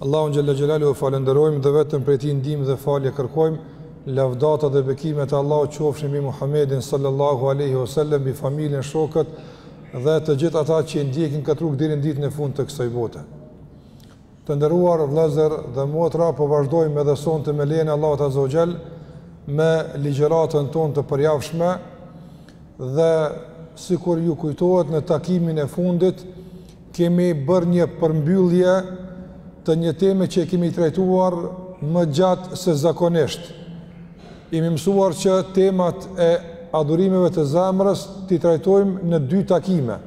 Allahun xhalla xhelalu e falënderojmë dhe vetëm prej tij ndihmë dhe falje kërkojmë, lavdatat dhe bekimet e Allahut qofshin mbi Muhammedin sallallahu alaihi wasallam, mbi familjen, shokët dhe të gjithë ata që e ndjekin këtë rrugë deri në ditën e fundit të kësaj bote. Të nderuar vëllezër dhe motra, po vazhdojmë edhe sonte me lejen e Allahut azza wa jall me ligjëratën tonë të përjavshme dhe sikur ju kujtohet në takimin e fundit Kemi bërë një përmbyllje të një teme që e kemi trajtuar më gjatë se zakonisht. Jemi mësuar që temat e adhurimeve të zemrës t'i trajtojmë në dy takime,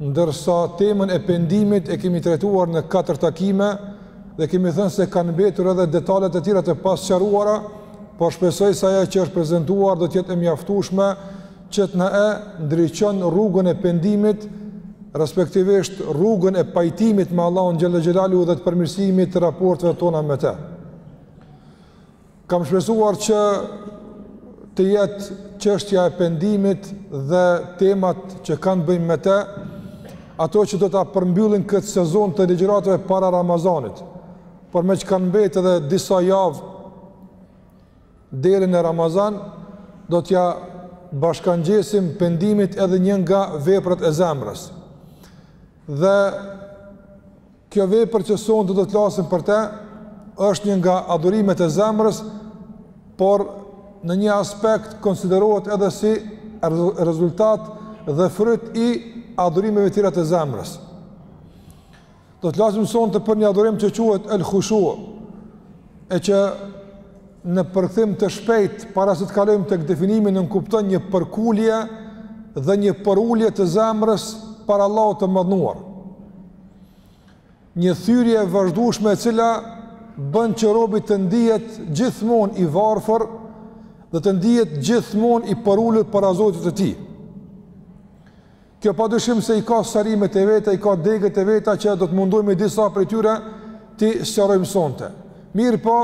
ndërsa temën e pendimit e kemi trajtuar në katër takime dhe kemi thënë se kanë mbetur edhe detalet e tjera të pasqaruara, por shpresoj se ajo që është prezantuar do të jetë e mjaftueshme që të na e ndriçon rrugën e pendimit, respektivisht rrugën e pajtimit me Allahun xhalla xhelalu dhe të përmirësimit të raporteve tona me të. Kam shpresuar që të jetë çështja e pendimit dhe temat që kanë të bëjnë me të, ato që do ta përmbyllin këtë sezon të ligjëratave para Ramazanit, por meqë kanë mbet edhe disa javë Deri në Ramazan do t'ia bashkangjesim pendimit edhe një nga veprat e zemrës. Dhe kjo vepër që sonte do të flasim për të është një nga adhurimet e zemrës, por në një aspekt konsiderohet edhe si rezultat dhe fryt i adhurimeve të tjera të zemrës. Do të flasim sonte për një adhurim që quhet El Khushu, e që në përkthim të shpejt para se të kalojmë tek definimi nënkupton një përkulje dhe një përulje të zemrës para Allahut të madhëruar. Një thyrje e vazhdueshme e cila bën që robi të ndihet gjithmonë i varfër dhe të ndihet gjithmonë i përulur para Zotit të tij. Kjo pa dyshim se i ka sqarimet e veta, i ka degët e veta që do të mundohemi disa prej tyre t'i sqarojmë sonte. Mirëpo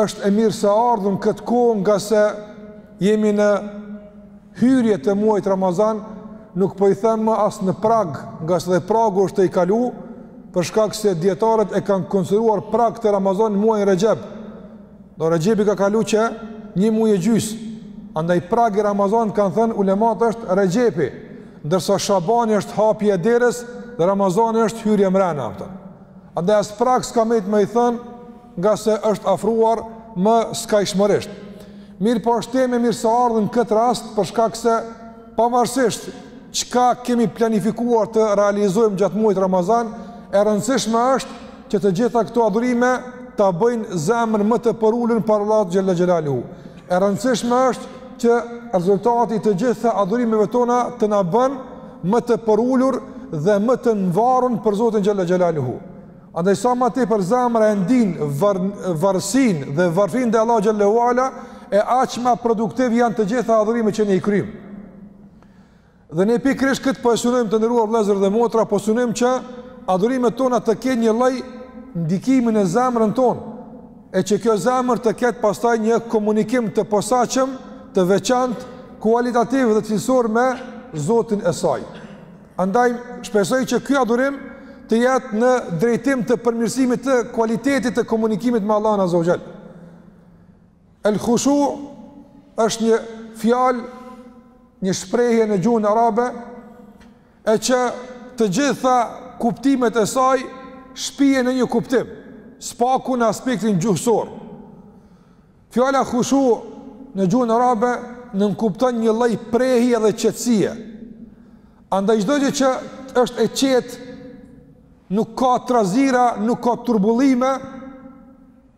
është e mirëseardhur në këtë kohë ngase jemi në hyrje të muajit Ramazan, nuk po i themi më as në prag, ngase edhe pragu është tejkalu, për shkak se dijetarët e kanë konsideruar prag të Ramazanit muajin Rexhep. Do Rexhepi ka kalu qe një muaj e gjysë. Andaj prag i Ramazanit kanë thënë ulemat është Rexhepi, ndërsa Shabani është hapja e derës dhe Ramazani është hyrja mrena apo. Andaj as prag s'ka mbet me i thënë ngase është afruar më skajshmërisht. Mirëpo është temë e mirëseardhur në këtë rast për shkak se pavarësisht çka kemi planifikuar të realizojmë gjatë muajit Ramazan, e rëndësishme është që të gjitha këto adhurime ta bëjnë zemrën më të përulun para Allahut xhel-le xhelaluhu. E rëndësishme është që rezultati i të gjitha adhurimeve tona të na bën më të përulur dhe më të nvarun për Zotin xhel-le xhelaluhu. Andaj sa ma tepër zemra e ndin var, varësinë dhe varfërinë ndaj Allahut xhel-le ue ala aq ma produktive janë të gjitha adhurimet që ne i kryjmë. Dhe ne pikërisht këtë po e synojmë të nderuar vëllezër dhe motra, po synojmë që adhurimet tona të kenë një lloj ndikimi në zemrën tonë, e që kjo zemër të ketë pastaj një komunikim të posaçëm, të veçantë, kualitativ dhe cilësor me Zotin e saj. Andaj shpresoj që ky adhurim të jetë në drejtim të përmirësimit të kualitetit të komunikimit me Allahun Azza wa Jall. El khushu është një fjalë, një shprehje në gjuhën arabe e që të gjitha kuptimet e saj shpien në një kuptim, së paku në aspektin gjuhësor. Fjala khushu në gjuhën arabe nënkupton një lloj prehje dhe qetësie. Andaj çdo gjë që është e qetë nuk ka trazira, nuk ka turbullime,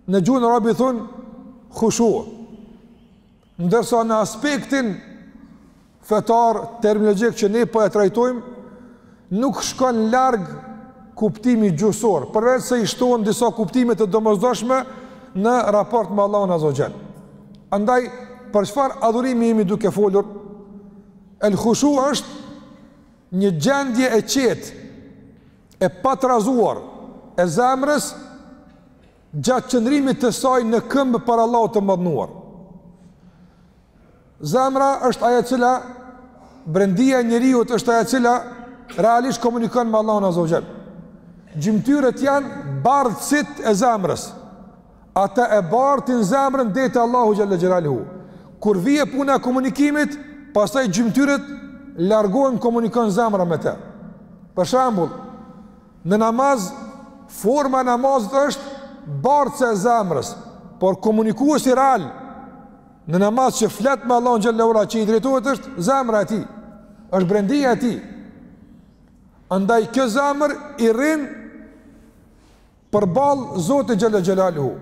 Në gjuhën arabe thonë khushu. Ndërsa në aspektin fetar terminologjik që ne po e trajtojmë, nuk shkon larg kuptimi gjuhësor, përveç se i shtohen disa kuptime të domosdoshme në raport me Allahun Azza wa Jall. Andaj për çfarë adhurimi jemi duke folur? El khushu është një gjendje e qetë, e patrazuar e zemrës gjatë qëndrimit të saj në këmbë para Allahut të madhëruar. Zemra është ajo e cila, brendia e njeriut është ajo e cila, realisht komunikon me Allahun Azza wa Jall. Gjymtyrët janë bartësit e zemrës. Ata e bartin zemrën deri te Allahu xhel-le xhelaluhu. Kur vjen puna e komunikimit, pastaj gjymtyrët largohen komunikon zemra me te. Për shambull, Në namaz, forma e namazit është bartëse e zemrës, por komunikuesi real në namaz që flet me Allahun xhel-le ue ala që i drejtohet është zemra e tij, është brendia e tij. Andaj kjo zemër i rrin përballë Zotit xhel-le xhelaluhu.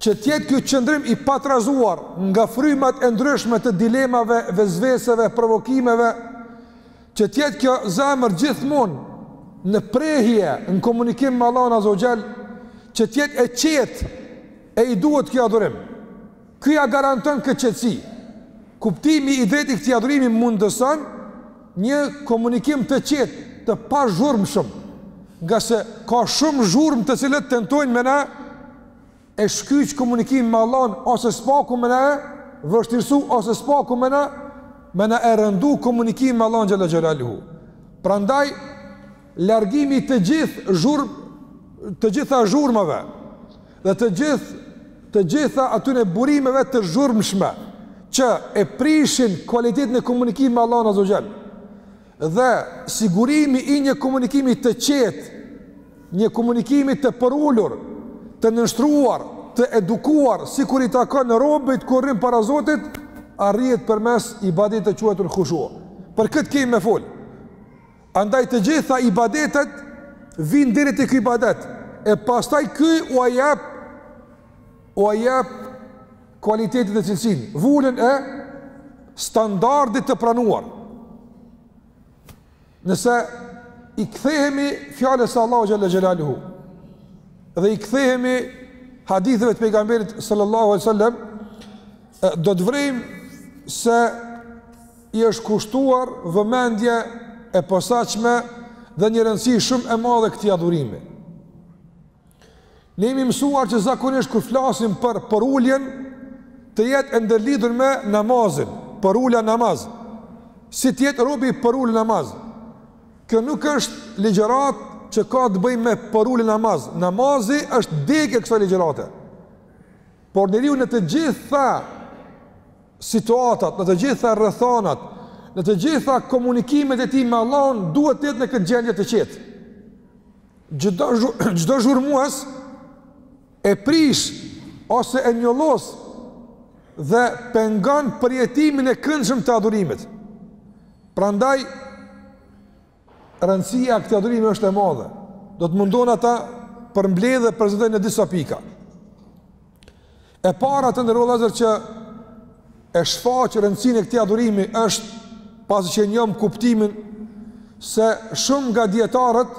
Që të jetë ky qëndrim i patrazuar nga frymat e ndryshme të dilemave, vesveseve, provokimeve, që të jetë kjo zemër gjithmonë në prehje, në komunikim me Allahun Azza wa Jall, që të jetë e qetë e i duhet ky adhurim. Ky ia garanton këtë qetësi. Kuptimi i drejtë i këtij adhurimi mundëson Një komunikim të qetë, të pazhurmshëm, ngase ka shumë zhurmë të cilat tentojnë me na e shkyç komunikimin me Allahun ose s'paku me na e vështirësu ose s'paku me na me na e rëndu komunikimin me Allahun xhel-le xhelaluhu. Prandaj largimi i të gjithë zhurmë të gjitha zhurmave Dhe të gjithë, të gjitha atyne burimeve të zhurmshme, që e prishin kualitetin e komunikimit me Allahun azze ue xhel, dhe sigurimi i një komunikimi të qetë, një komunikimi të përullur, të nënshtruar, të edukuar, sikur i takon robit kur rrim para Zotit, arrihet përmes ibadetit të quajtur hushu. Për këtë kemi me fol. Andaj të gjitha ibadetet vijnë deri te ky ibadet, e pastaj ky ua jep ua jep kualitetin dhe cilësinë, vulën e standardit të pranuar. Nëse i kthehemi fjalës së Allahut xhel-le xhelaluhu dhe i kthehemi haditheve të pejgamberit sallallahu alaihi wasallam do të vërejmë se i është kushtuar vëmendje e posaçme dhe një rëndësi shumë e madhe këtij adhurimi. Ne jemi mësuar që zakonisht kur flasim për përuljen të jetë e ndërlidhur me namazin, përulja n'namaz. Si të jetë robi i përulur n'namaz. Kjo nuk është ligjëratë që ka të bëjë me përuljen n'namaz. Namazi është degë e kësaj ligjërate. Por njeriu në të gjitha situatat, në të gjitha rrethanat, në të gjitha komunikimet e tij me Allahun duhet të jetë në këtë gjendje të qetë. Çdo çdo zhurmues e prish ose e njollos dhe pengon përjetimin e këndshëm të adhurimit. Prandaj Rëndësia e këtij adhurimi është e madhe. Do të mundohem ta përmbledh dhe prezantoj në disa pika. E para të nderuar vëllezër që e shfaq rëndësinë e këtij adhurimi është pasi që njohëm kuptimin se shumë nga dijetarët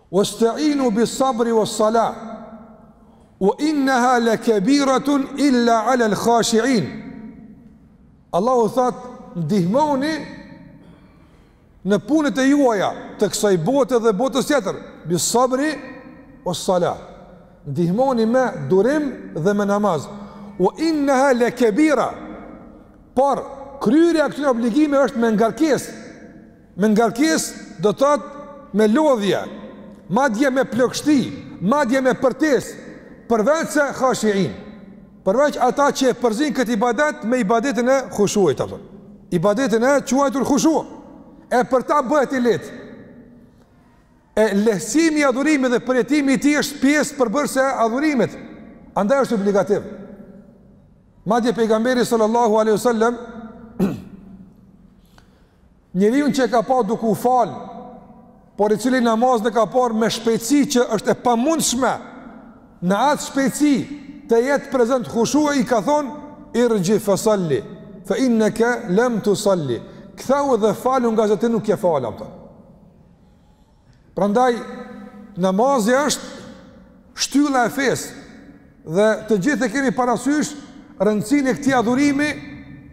Wasta'inu bis sabri was salah wa innaha lakabiratun illa 'ala al khashi'in. Allahu thotë, ndihmoni në punët e juaja të kësaj bote dhe botës tjetër, bis sabri was salah. Ndihmoni me durim dhe me namaz. Wa innaha lakabira. Por kryerja e këtyne obligimeve është me ngarkesë. Me ngarkesë do të thotë me lodhje, madje me plogështi, madje me përtesë, përveç se khashiin. Përveç ata që e përziejnë këtë ibadet me ibadetin e khushuit, apo ibadetin e quajtur khushu. E për ta bëhet i lehtë. E lehtësimi i adhurimit dhe përjetimi i tij është pjesë përbërëse e adhurimit. Andaj është obligativ. Madje pejgamberi sallallahu alaihi wasallam Njeriun që e ka pa duke u fal, por i cili namazin e ka parë me shpejtësi që është e pamundshme në atë shpejtësi të jetë prezent khushuja, i ka thonë irji fasalli fa innaka lam tusalli. Kthehu edhe falu ngase ti nuk je falur, apo. Prandaj namazi është shtylla e fesë dhe të gjithë e kemi parasysh rëndësinë e këtij adhurimi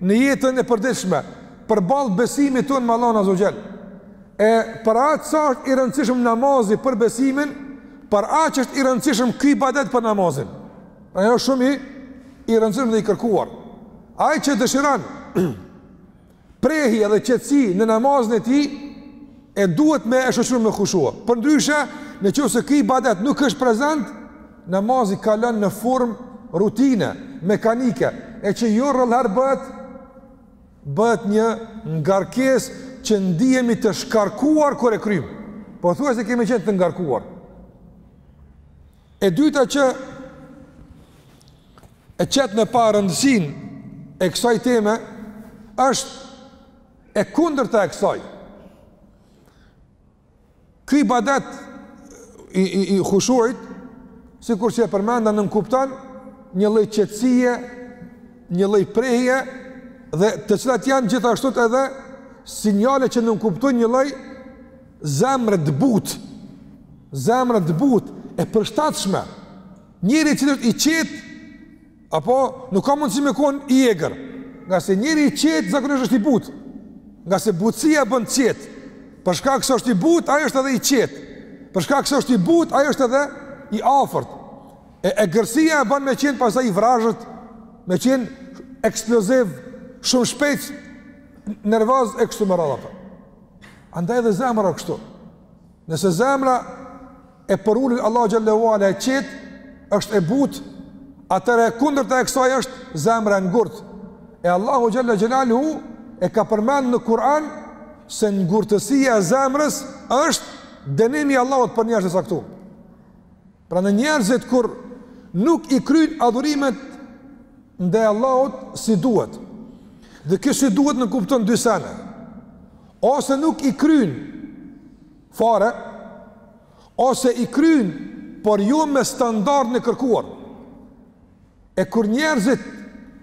në jetën e përditshme, përballë besimit tonë me Allahun Azza wa Jall. E po aq sa është i rëndësishëm namazi për besimin, po aq është i rëndësishëm ky ibadet për namazin. Pra është shumë i i rëndësishëm dhe i kërkuar. Ai që dëshiron Prehje dhe qetësi në namazin e tij e duhet me e shoqëru me khushu. Përndryshe, në qoftë se ky ibadet nuk është prezent, namazi kalon në formë rutine, mekanike, e që jo rrallëherë bëhet bëhet një ngarkesë që ndihemi të shkarkuar kur e kryjmë. Pothuajse kemi qenë të ngarkuar. E dyta që e qet në pah rëndësinë e kësaj teme është e kundërta e kësaj. Ky ibadet i i i khushuit, sikurse e përmenda nënkupton një lloj qetësie, një lloj prehje dhe të cilat janë gjithashtu edhe sinjale që nënkupton një lloj Zemër të butë, zemër të butë, e përshtatshme, njeri i cili është i qetë, apo nuk ka mundësi me kon i egër, ngase njeriu i qetë, zakonisht është i butë, ngase butësia e bën të qetë, për shkak se është i butë, ai është edhe i qetë, për shkak se është i butë, ai është edhe i afërt, e egrësia e bën me qenë pastaj i vrazhdë, me qenë eksploziv, shumë shpesh, nervoz e kështu me radhë, Andaj edhe zemra kështu. Nëse zemra e përulur Allahut xhel-le ve ala e qetë është e butë, atëherë e kundërta e kësaj është zemra e ngurtë. E Allahu xhel-le xhelaluhu e ka përmend në Kur'an se ngurtësia e zemrës është dënim i Allahut për njerëz të caktuar. Pra në njerëzit kur nuk i kryin adhurimet ndaj Allahut si duhet. Dhe kjo si duhet nënkupton dy sene. Ose nuk i kryjnë fare, ose i kryjnë, por jo me standardin e kërkuar. E kur njerëzit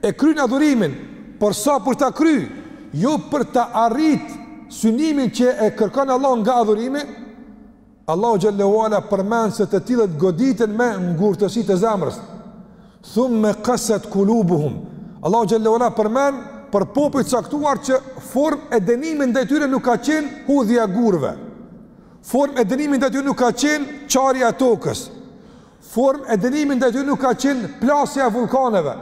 e kryjnë adhurimin, por sa për ta kry, jo për ta arrit synimin që e kërkon Allahu nga adhurimi, Allahu xhallahu ala përmend se të tillët goditen me ngurtësi të zemrës. Thumma qasat qulubuhum. Allahu xhallahu ala përmend për popuj të caktuar që formë e dënimit ndaj tyre nuk ka qenë hudhja e gurëve. Formë e dënimit ndaj tyre nuk ka qenë çarja e tokës. Formë e dënimit ndaj tyre nuk ka qenë plasja e vullkaneve,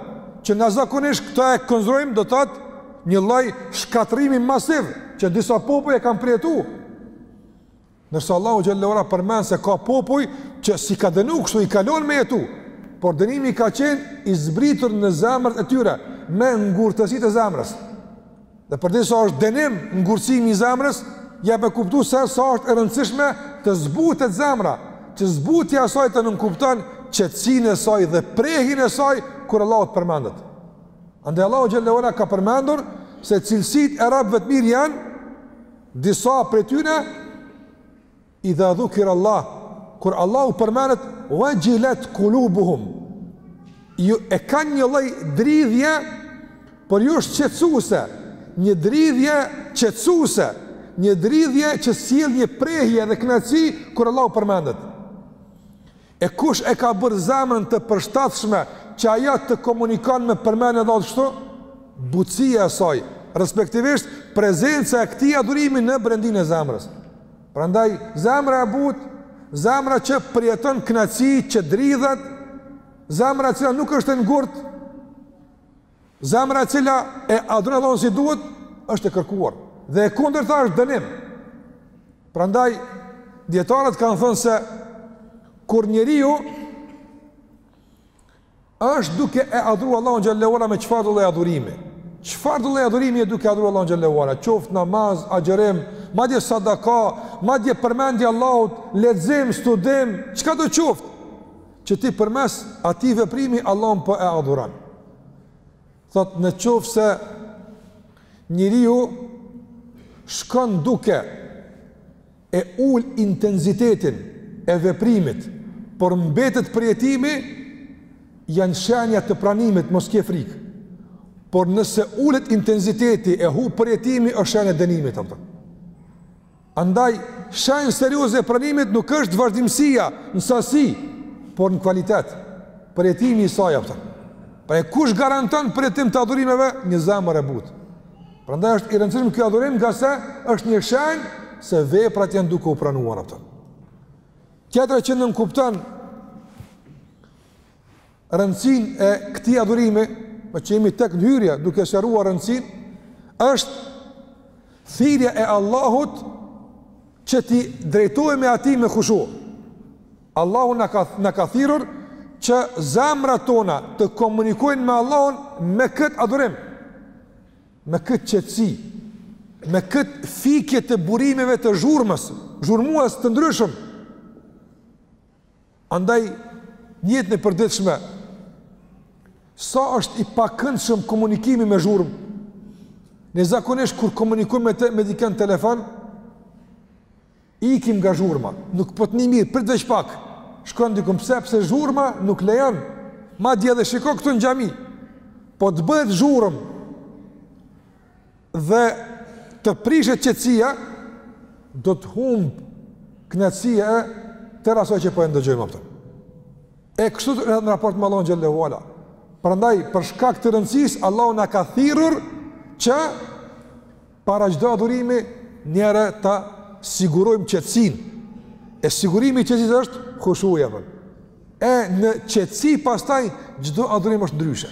që na zakonisht këto e konsiderojmë do të thotë një lloj shkatërrimi masiv që disa popuj e kanë përjetuar. Ndërsa Allahu xhallahu ala përmend se ka popuj që s'i ka dënu kështu i ka lon me jetu, por dënimi ka qenë i zbritur në zemrat e tyre me ngurtësi të zemrës. Dhe përderisa është dënim ngurtësimi i zemrës, jep me kuptu se sa është e rëndësishme të zbutet zemra, që zbutja e saj të nënkupton qetësinë e saj dhe prehjen e saj kur Allahu të përmendet. Andaj Allahu xhallahu ala ka përmendur se cilësitë e robëve të mirë janë Disa prej tyre idha dhukirallah, kur Allahu përmendet, wagjilet kulubuhum, ju e kanë një lloj dridhje, por ajo është qetësuese, një dridhje qetësuese, një dridhje që sjell një prehje dhe kënaqësi kur Allahu përmendet. E kush e ka bërë zemrën të përshtatshme që ajo të komunikon me përmendjen e Allahut kështu? Butësia e saj, respektivisht prezenca e këtij adhurimi në brendinë e zemrës. Prandaj zemra e butë, zemra që përjeton kënaqësi, që dridhet, zemra e cila nuk është e ngurtë, Zemra e cila e adhuron Allahun si duhet është e kërkuar dhe e kundërta është dënim. Prandaj dietarët kanë thënë se kur njeriu është duke e adhuruar Allahun xhallahu ala me çfarëdo lloj adhurimi? Çfarëdo lloj adhurimi e duke e adhuruar Allahun xhallahu ala? Qoftë namaz, agjërim, madje sadaka, madje përmendje e Allahut, lexim, studim, çkado qoftë. Që ti përmes atij veprimi Allahun po e adhuron. Thotë në qoftë se njeriu shkon duke e ul intensitetin e veprimit, por mbetet përjetimi, janë shenja të pranimit, mos ke frikë. Por nëse ulet intensiteti e hup përjetimi, është shenjë e dënimit, apo. Andaj, shenjë serioze e pranimit nuk është vazhdimësia në sasi, por në kvalitet, përjetimi i saj, a kupton. Pra e kush garanton përjetim të adhurimeve, një zemër e butë. Prandaj është i rëndësishëm kjo adhurim, ngase është një shenjë se veprat janë duke u pranuar, a kupton. Tjetra që nënkupton rëndësinë e këtij adhurimi, meqë jemi tek hyrja duke sqaruar rëndësinë, është thirrja e Allahut që t'i drejtohemi atij me hushu. Allahu na ka na ka thirrur që zemrat tona të komunikojnë me Allahun me kët adhurim, me kët qetësi, me kët fikje të burimeve të zhurmës, zhurmues të ndryshëm. Andaj, në jetën e përditshme, sa është i pakëndshëm komunikimi me zhurmë, Ne zakonisht kur komunikojmë me të me dikën telefon, ikim nga zhurma, nuk po të nij mirë, prit veç pak, shkon dikun, sepse zhurma nuk lejon, madje edhe shiko këtu në xhami, po të bëhet zhurëm, dhe të prishet qetësia, do të humb kënaqësia e tërë asaj që po e ndëgjojmë, a kupton. E kështu në raport me Allahun xhele ue ala. Prandaj për shkak të rëndësisë Allahu na ka thirrur që para çdo adhurimi njëherë ta sigurojmë qetësinë. E sigurimi i qetësisë është hushuja vë. E në qetësi pastaj çdo adhurim është ndryshe.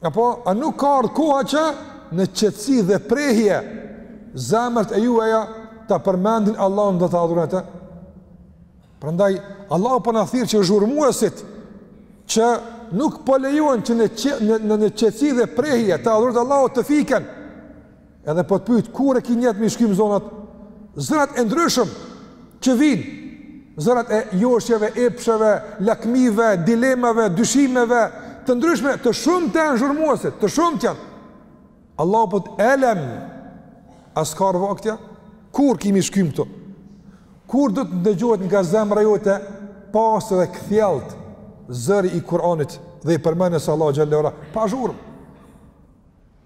Apo, a nuk ka ardhë koha që në qetësi dhe prehje zemrat e juaja ta përmendin Allahun dhe ta adhurojnë atë? Prandaj, Allahu po na thirr që zhurmuesit që nuk po lejojnë që në, në, në qetësi dhe prehje të adhurohet Allahu të fiken Edhe po të pyet kur e ki nijet me i shkym zonat? Zërat e ndryshëm që vijnë, zërat e joshjeve, epsheve, lakmive, dilemave, dyshimeve, të ndryshme, të shumtë janë zhurmuesit, të shumtë janë. Allahu po të elem, a s'ka ardh vakti a? Kur ki me i shkym këta? Kur do të ndëgjohet nga zemra jote pastër dhe kthjellët zëri i Kur'anit dhe i përmendjes së Allahut xhele ue ala? Pa zhurmë.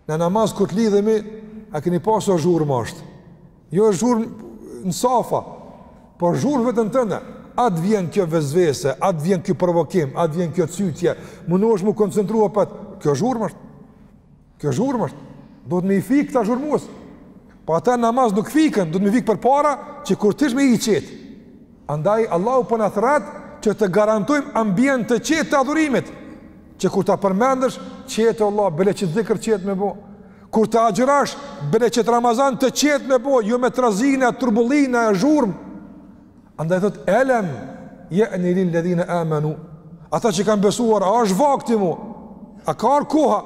Në namaz kur të lidhemi, a keni pa sa zhurmë është? Jo zhurmë në safa, por zhurmë në veten tënde. A të vjen kjo vesvese, a të vjen kjo provokim, a të vjen kjo cytje, mundohesh me u koncentru, a kupton. Kjo zhurmë është. Kjo zhurmë është. Duhet me i fikë këta zhurmues. Pa po ata në namaz nuk fiken, duhet me i fikë përpara që kur t'hish me hi qetë. Andaj Allahu po na thrret që të garantojmë ambient të qetë të adhurimit, që kur ta përmendësh, qetë Allah, bile qat dhikr qetë me bo. Kur ta agjërash, bile qat Ramazan të qetë me bo, jo me trazina, turbullira e zhurmë. Andaj thotë elem je'ni lil-ledhine amenu. Ata që kanë besuar, a është vakti mu? A ka ardh koha?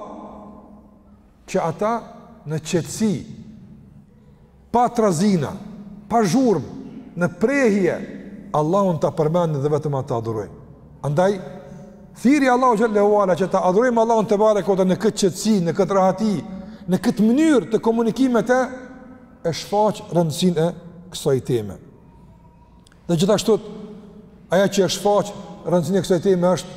që ata në qetësi, pa trazina, pa zhurmë, në prehje, Allahun ta përmendin dhe vetëm atë ta adhurojnë. Andaj, thirri Allahu xhel-le ue ala që ta adhurojmë Allahun tebareke ue teala në këtë qetësi, në këtë rahati, në këtë mënyrë të komunikimit me të, e shfaq rëndësinë e kësaj teme. Dhe gjithashtu, ajo që e shfaq rëndësinë e kësaj teme është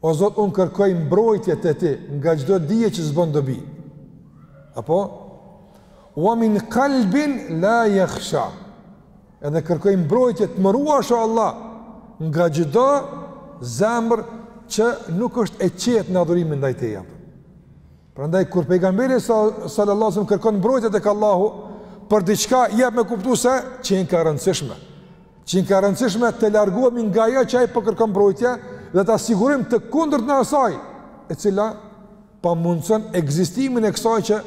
O Zot, unë kërkoj mbrojtje te ti nga çdo dije që s'bën dobi. Apo wa min qalbin la yakhsha. Edhe kërkoj mbrojtje të më ruash Allah nga çdo zemër që nuk është e qetë në adhurimin ndaj teje. Prandaj kur pejgamberi sallallahu alajhi wasallam kërkon mbrojtje tek Allahu për diçka jep me kuptu se qenka e rëndësishme. Qenka e rëndësishme të largohemi nga ajo që ai po kërkon mbrojtje dhe ta sigurojmë të kundërtën e asaj, e cila pamundëson ekzistimin e kësaj që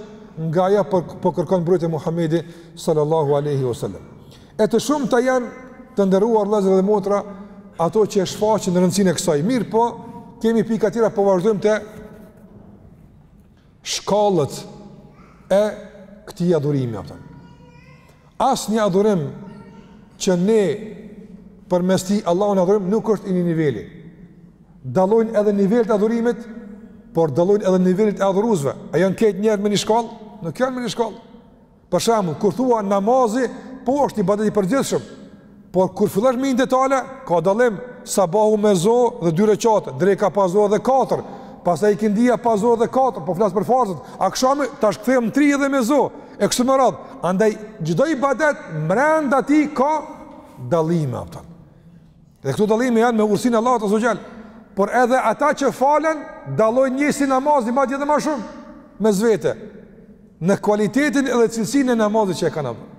nga ajo po, po kërkon mbrojtje Muhamedi sallallahu alaihi wasallam. E të shumta janë të nderuar vllazër dhe motra ato që e shfaqin rëndësinë e kësaj. Mirëpo, kemi pika tjera po vazhdojmë te shkallët e këtij adhurimi, a kupton. Asnjë adhurim që ne përmes tij Allahun e adhurojmë nuk është i një niveli. Dallojnë edhe nivelet e adhurimit, por dallojnë edhe nivelet e adhuruesve. A janë krejt njerëz në një shkallë? Nuk janë në një shkallë. Për shembull, kur thua namazi, po është ibadet i përgjithshëm, por kur fillosh me hi në detale, ka dallim, sabahu me zo dhe dy rekate, dreka pa zo dhe katër, pastaj ikindia pa zo dhe katër, po flas për farzët, akshami, tash kemi tri dhe me zo, e kështu me radhë, andaj, çdo ibadet, mrenda tij ka dallime, a kupton. Dhe këto dallime janë me urtësinë e Allahut azze ue xhel, por edhe ata që falen, dallojnë njësi namazi, madje edhe ma shumë, mes vete, në kualitetin edhe cilësinë e namazit që e kanë bo.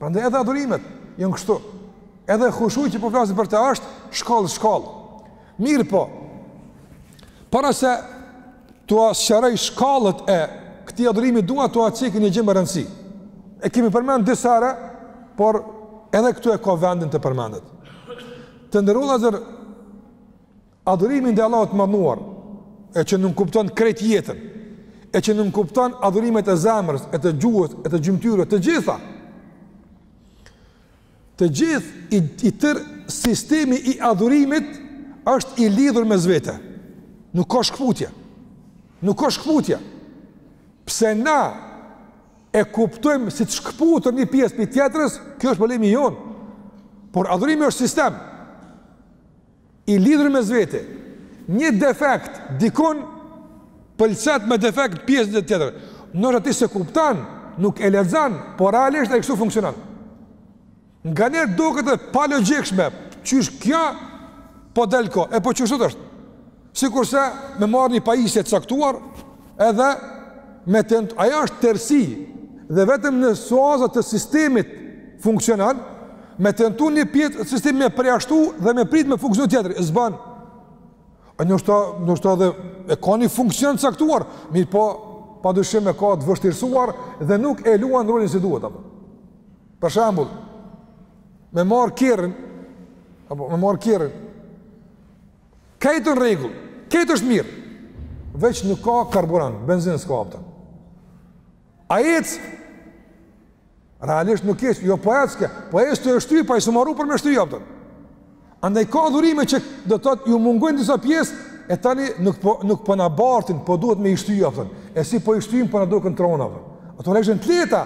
Prandaj edhe adhurimet janë kështu, edhe hushui që po flasim për të ashtë, shkallë, shkallë. Mirëpo, para se t'ua sqaroj shkallët e këtij adhurimi dua t'ua cek një gjë me rëndësi. E kemi përmend disa herë, por edhe këtu e ka vendin të përmendet. Të nderuar vllazër adhurimi ndaj Allahut të madhëruar, e që nënkupton krejt jetën, e që nënkupton adhurimet e zemrës, e të gjuhës, e të gjymtyrës, të gjitha. Të gjithë i i tërë sistemi i adhurimit është i lidhur mes vete. Nuk ka shkputje. Nuk ka shkputje. Pse na e kuptojmë si të shkëputur një pjesë prej tjetrës, kjo është problemi jonë. Por adhurimi është sistem. I lidhur mes vete. Një defekt dikun pëlcet me defekt pjesën tjetër. Nëse ti s'e kupton, nuk e lexon, por realisht ai kështu funksionon. Nganiher duket e palogjikshme, qysh kjo po delko, e po qashtu është. Sikurse me marr ni pajisje të caktuar, Edhe me tentu, ajo është tërsi, dhe vetëm në suaza të sistemit funksionon, me tentu një pjesë të sistemit me përjashtu dhe me prit me funksionu tjetri, e s'ban. A nashta edhe e ka një funksion të caktuar, mirëpo, pa dyshim e ka të vështirësuar dhe nuk e luan rolin si duhet. Apo. Për shembull, me marr kerrin, apo, me marr kerrin, Kejt në rregull, kejt është mirë, veç nuk ka karburant, benzinë s'ka a kupton. A ec, realisht nuk ec, jo po ecke, po ec tu e shty po ai s'u marru për me shty a kupton. Andaj ka adhurime që do të thotë ju mungojnë disa pjesë, e tani nuk po, nuk po na bartin, po duhet me i shty a kupton. E si po i shtyjm po na doken t'rona, a kupton. Ato realisht jan të leta,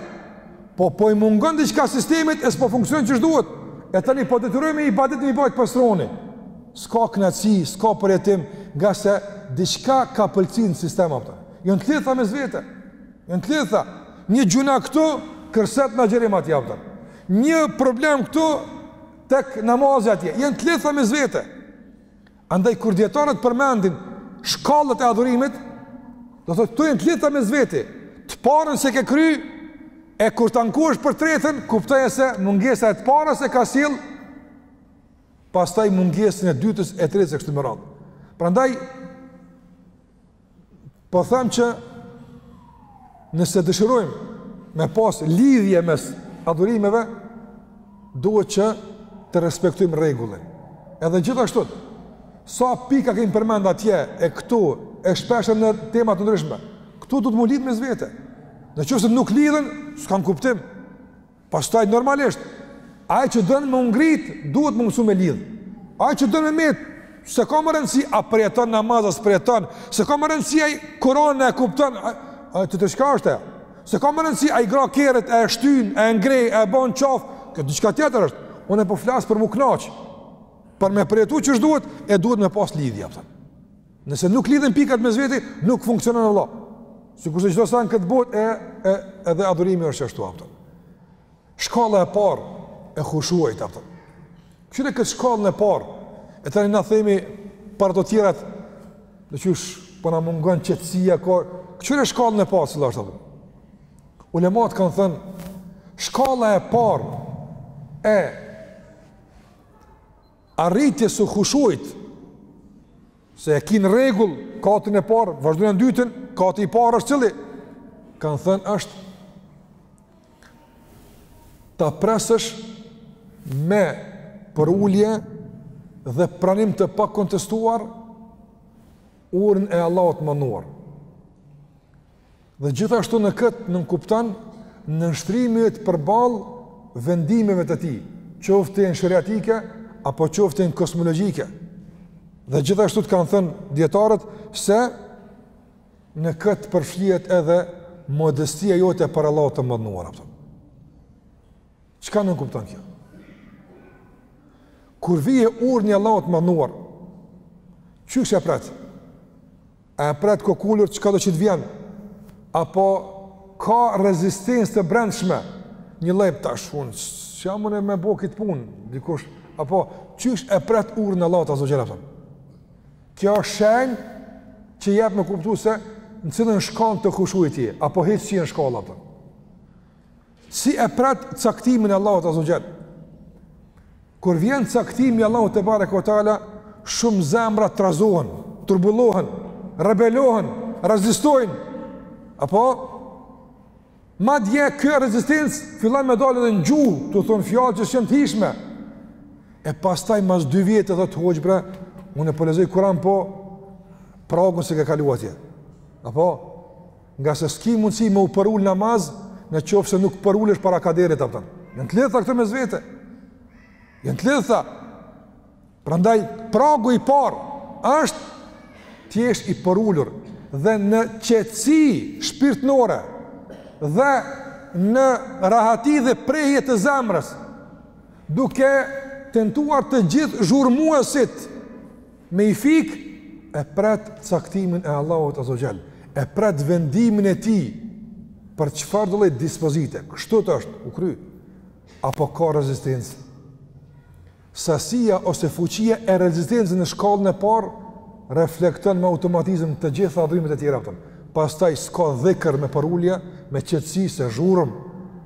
po po i mungon diçka sistemit, e s'po funksionon qysh duhet. E tani po detyrohemi ibadet me i bajt për s'roni. S'ka kënaqësi, s'ka përjetim, ngase diçka ka pëlci në sistem a kupton. Jon të lidhta mes vete. Jon të lidhta. Një gjynah këtu kërcet n'agjërim atje a kupton. Një problem këtu tek namazi atje. Jon të lidhta mes vete. Andaj kur dijetarët përmendin shkallët e adhurimit, do thotë këto janë të lidhta mes vete. Të parën s'e ke kry e kur të ankohesh për tretën, kuptoje se mungesa e të parës e ka sill pastaj mungesën e dytës, e tretës e kështu me radhë. Prandaj po them që nëse dëshirojmë me pas lidhje mes adhurimeve, duhet që të respektojmë rregullin. Edhe gjithashtu, sa pika kemi përmend atje e këtu e shpeshherë në tema të ndryshme, këto duhet m'u lidh mes vete. Në qoftë se nuk lidhen, s'kan kuptim. Pastaj normalisht ai që don me u ngrit duhet me mësu me lidh. Ai që don me met, s'e ka me rëndësi a përjeton namaz a s'përjeton, s'e ka me rëndësi ai Kur'anin e kupton, ai tjetër çka është ajo. S'e ka me rëndësi a i grah kerrit e shtyn, e ngreh, e bën çof, kjo diçka tjetër është. Unë po flas për m'u kënaq. Për me përjetu qysh duhet, e duhet me pas lidhje a kupton. Nëse nuk lidhen pikat mes veti, nuk funksionon vlla. Sikurse çdo sen në këtë botë e, e edhe adhurimi është ashtu, a kupton. Shkalla e parë e hushuit, a kupton. Kqyre këtë shkallën e parë. E tani na themi për ato tjerat, qysh po na mungon qetësia ko. Kqyre shkallën e parë cila asht, a kupton. Ulemat kanë thënë shkalla e parë e Arritjes së hushuit, se e ki në rregull katin e parë, vazhdon në të dytin, kati i parë është cili, kanë thënë është, ta presësh me përulje dhe pranim të pakontestuar, urdhrin e Allahut të madhnuar. Dhe gjithashtu në këtë nënkupton nënshtrimin tënd përballë vendimeve të tij, qoftë janë sheriatike apo qoftë janë kozmologjike. Dhe gjithashtu të kanë thënë dietarët se në këtë përfshihet edhe modestia jote para Allahut të madhnuar, a kupton. Çka nënkupton kjo? Kur vije urdhni i Allahut të madhnuar, qysh e pret? A e pret kokulur çka do që të vjen? Apo ka rezistencë të brendshme? Një lloj tash unë s'jam unë me bë këtë punë, dikush apo qysh e pret urdhrin e Allahut azze ve xhel, a kupton. Kjo është shenjë që jep me kuptu se në cilën shkallë të hushuit ti je, apo hiç s'je në shkallë, a kupton. Si e pret caktimin e Allahut azze ve xhel. Kur vjen caktimi i Allahut tebareke ve teala, shumë zemra trazohen, turbullohen, rebelohen, rezistojnë. Apo madje kjo rezistencë fillon me dalë edhe në gjuhë, tu thon fjalë që s'janë të hijshme. E pastaj mas dy vjet edhe thotë hoxhë bre, unë po lexoj Kur'an po pragun s'e ke kaluar atje. Apo Ngase s'ki mundësi me u përul n'namaz, në qoftë se nuk përulesh para kaderit, a kupton. Janë të lidhta këto mes vete. Janë të lidhta. Prandaj, pragu i parë, është të jesh i përulur, dhe në qetësi shpirtnore, dhe në rahati dhe prehje të zemrës, duke tentuar të gjithë zhurmuesit, Me i fik e pret caktimin e Allahut azze ve xhel, e pret vendimin e tij për çfarëdo lloj dispozite. Kështu të është, u kry. Apo ka rezistencë? Sasia ose fuqia e rezistencës në shkallën e parë reflekton me automatizëm të gjitha adhurimet e tjera, a kupton. Pastaj s'ka dhikr me përulje, me qetësi se zhurmë.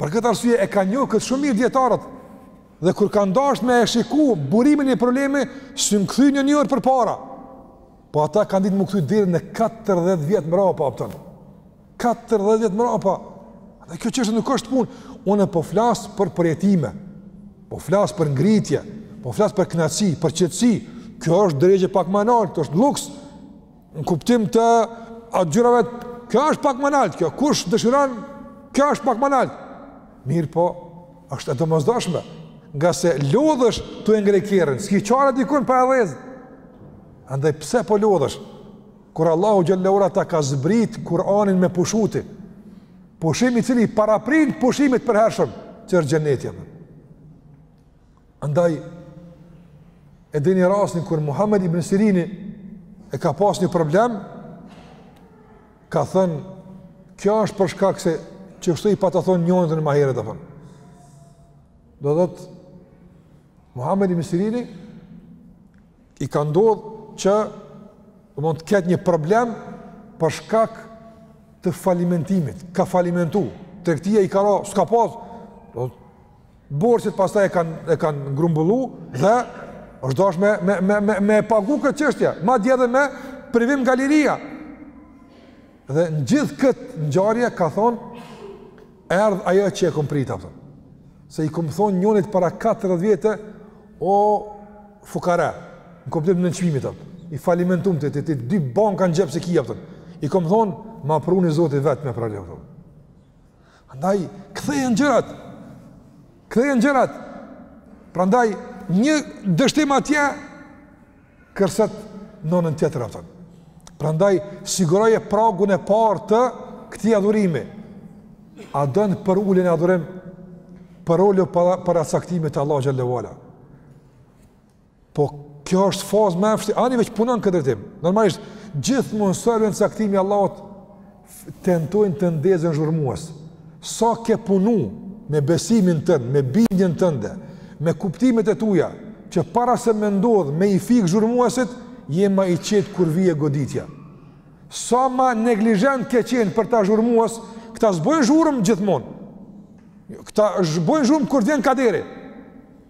Për këtë arsye e kanë njohur këtë shumë mirë dijetarët. Dhe kur kanë dashur me e shiku burimin e problemit, s'u kthyen në një orë përpara. Po ata kanë ditë me u kthy deri në 40 vjet mrapa, apton, 40 vjet mrapa. Dhe kjo çështje nuk është punë. Unë po flas për përjetime. Po flas për ngritje, po flas për kënaqësi, për qetësi. Kjo është gradë pak ma nalt, kjo është luks. Në kuptim të adhurimit, kjo është pak ma nalt, kjo kush dëshiron, kjo është pak ma nalt. Mirëpo, është e domosdoshme, ngase lodhesh tu e ngreh kerrin, s'ki çare dikun pa e ndezë. Andaj, pse po lodhesh? Kur Allahu xhele ve ala ta ka zbrit Kur'anin me pushu ti, pushim i cili paraprin pushimit përhershëm, që është xheneti. Andaj, e dini rastin kur Muhammed ibn Sirini e ka pas një problem, ka thënë, kjo është për shkak se qështu i pata thonë njënit ma herët, domethënë. Do të thotë, Muhammed ibn Sirini i ka ndodhë që mund të ketë një problem për shkak të falimentimit, ka falimentu, tregtia i ka ra, s'ka pas, do të, Borxhet pastaj e kanë e kanë grumbullu dhe është dashur me me me me me pagu këtë çështje, madje edhe me privim nga liria. Dhe në gjithë këtë ngjarje ka thonë erdh ajo që e kom prit, apton. Se i kom thonë njënit para 40 vjetë o fukara, në kuptim të nënçmimit, apton. I falimentum, ti dy banka në xhep s'i ki, apton. I kom thonë ma pruni Zoti vetë me pru, apton. Andaj, kthehen gjërat. Kthehen gjërat. Prandaj, një dështim atje, kërset n'anën tjetër, apton. Prandaj, siguroje pragun e partë të këtij adhurimi. A don përulu në adhurim, përulu para caktimit të Allahut xhele ve ala. Po kjo është fazë më e vështirë, ani veç puno n'këtë drejtim. Normalisht gjithmonë sa vjen caktimi i Allahut tentojnë të ndezen zhurmues. Sa ke punu me besimin tënd, me bindjen tënde, me kuptimet e tua që para se me ndodh me i fik zhurmuesit, je më i qetë kur vjen goditja. Sa më neglizhent ke qenë për ta zhurmues, këta s'bojnë zhurmë gjithmonë. Këta bojnë zhurmë kur vjen kaderi.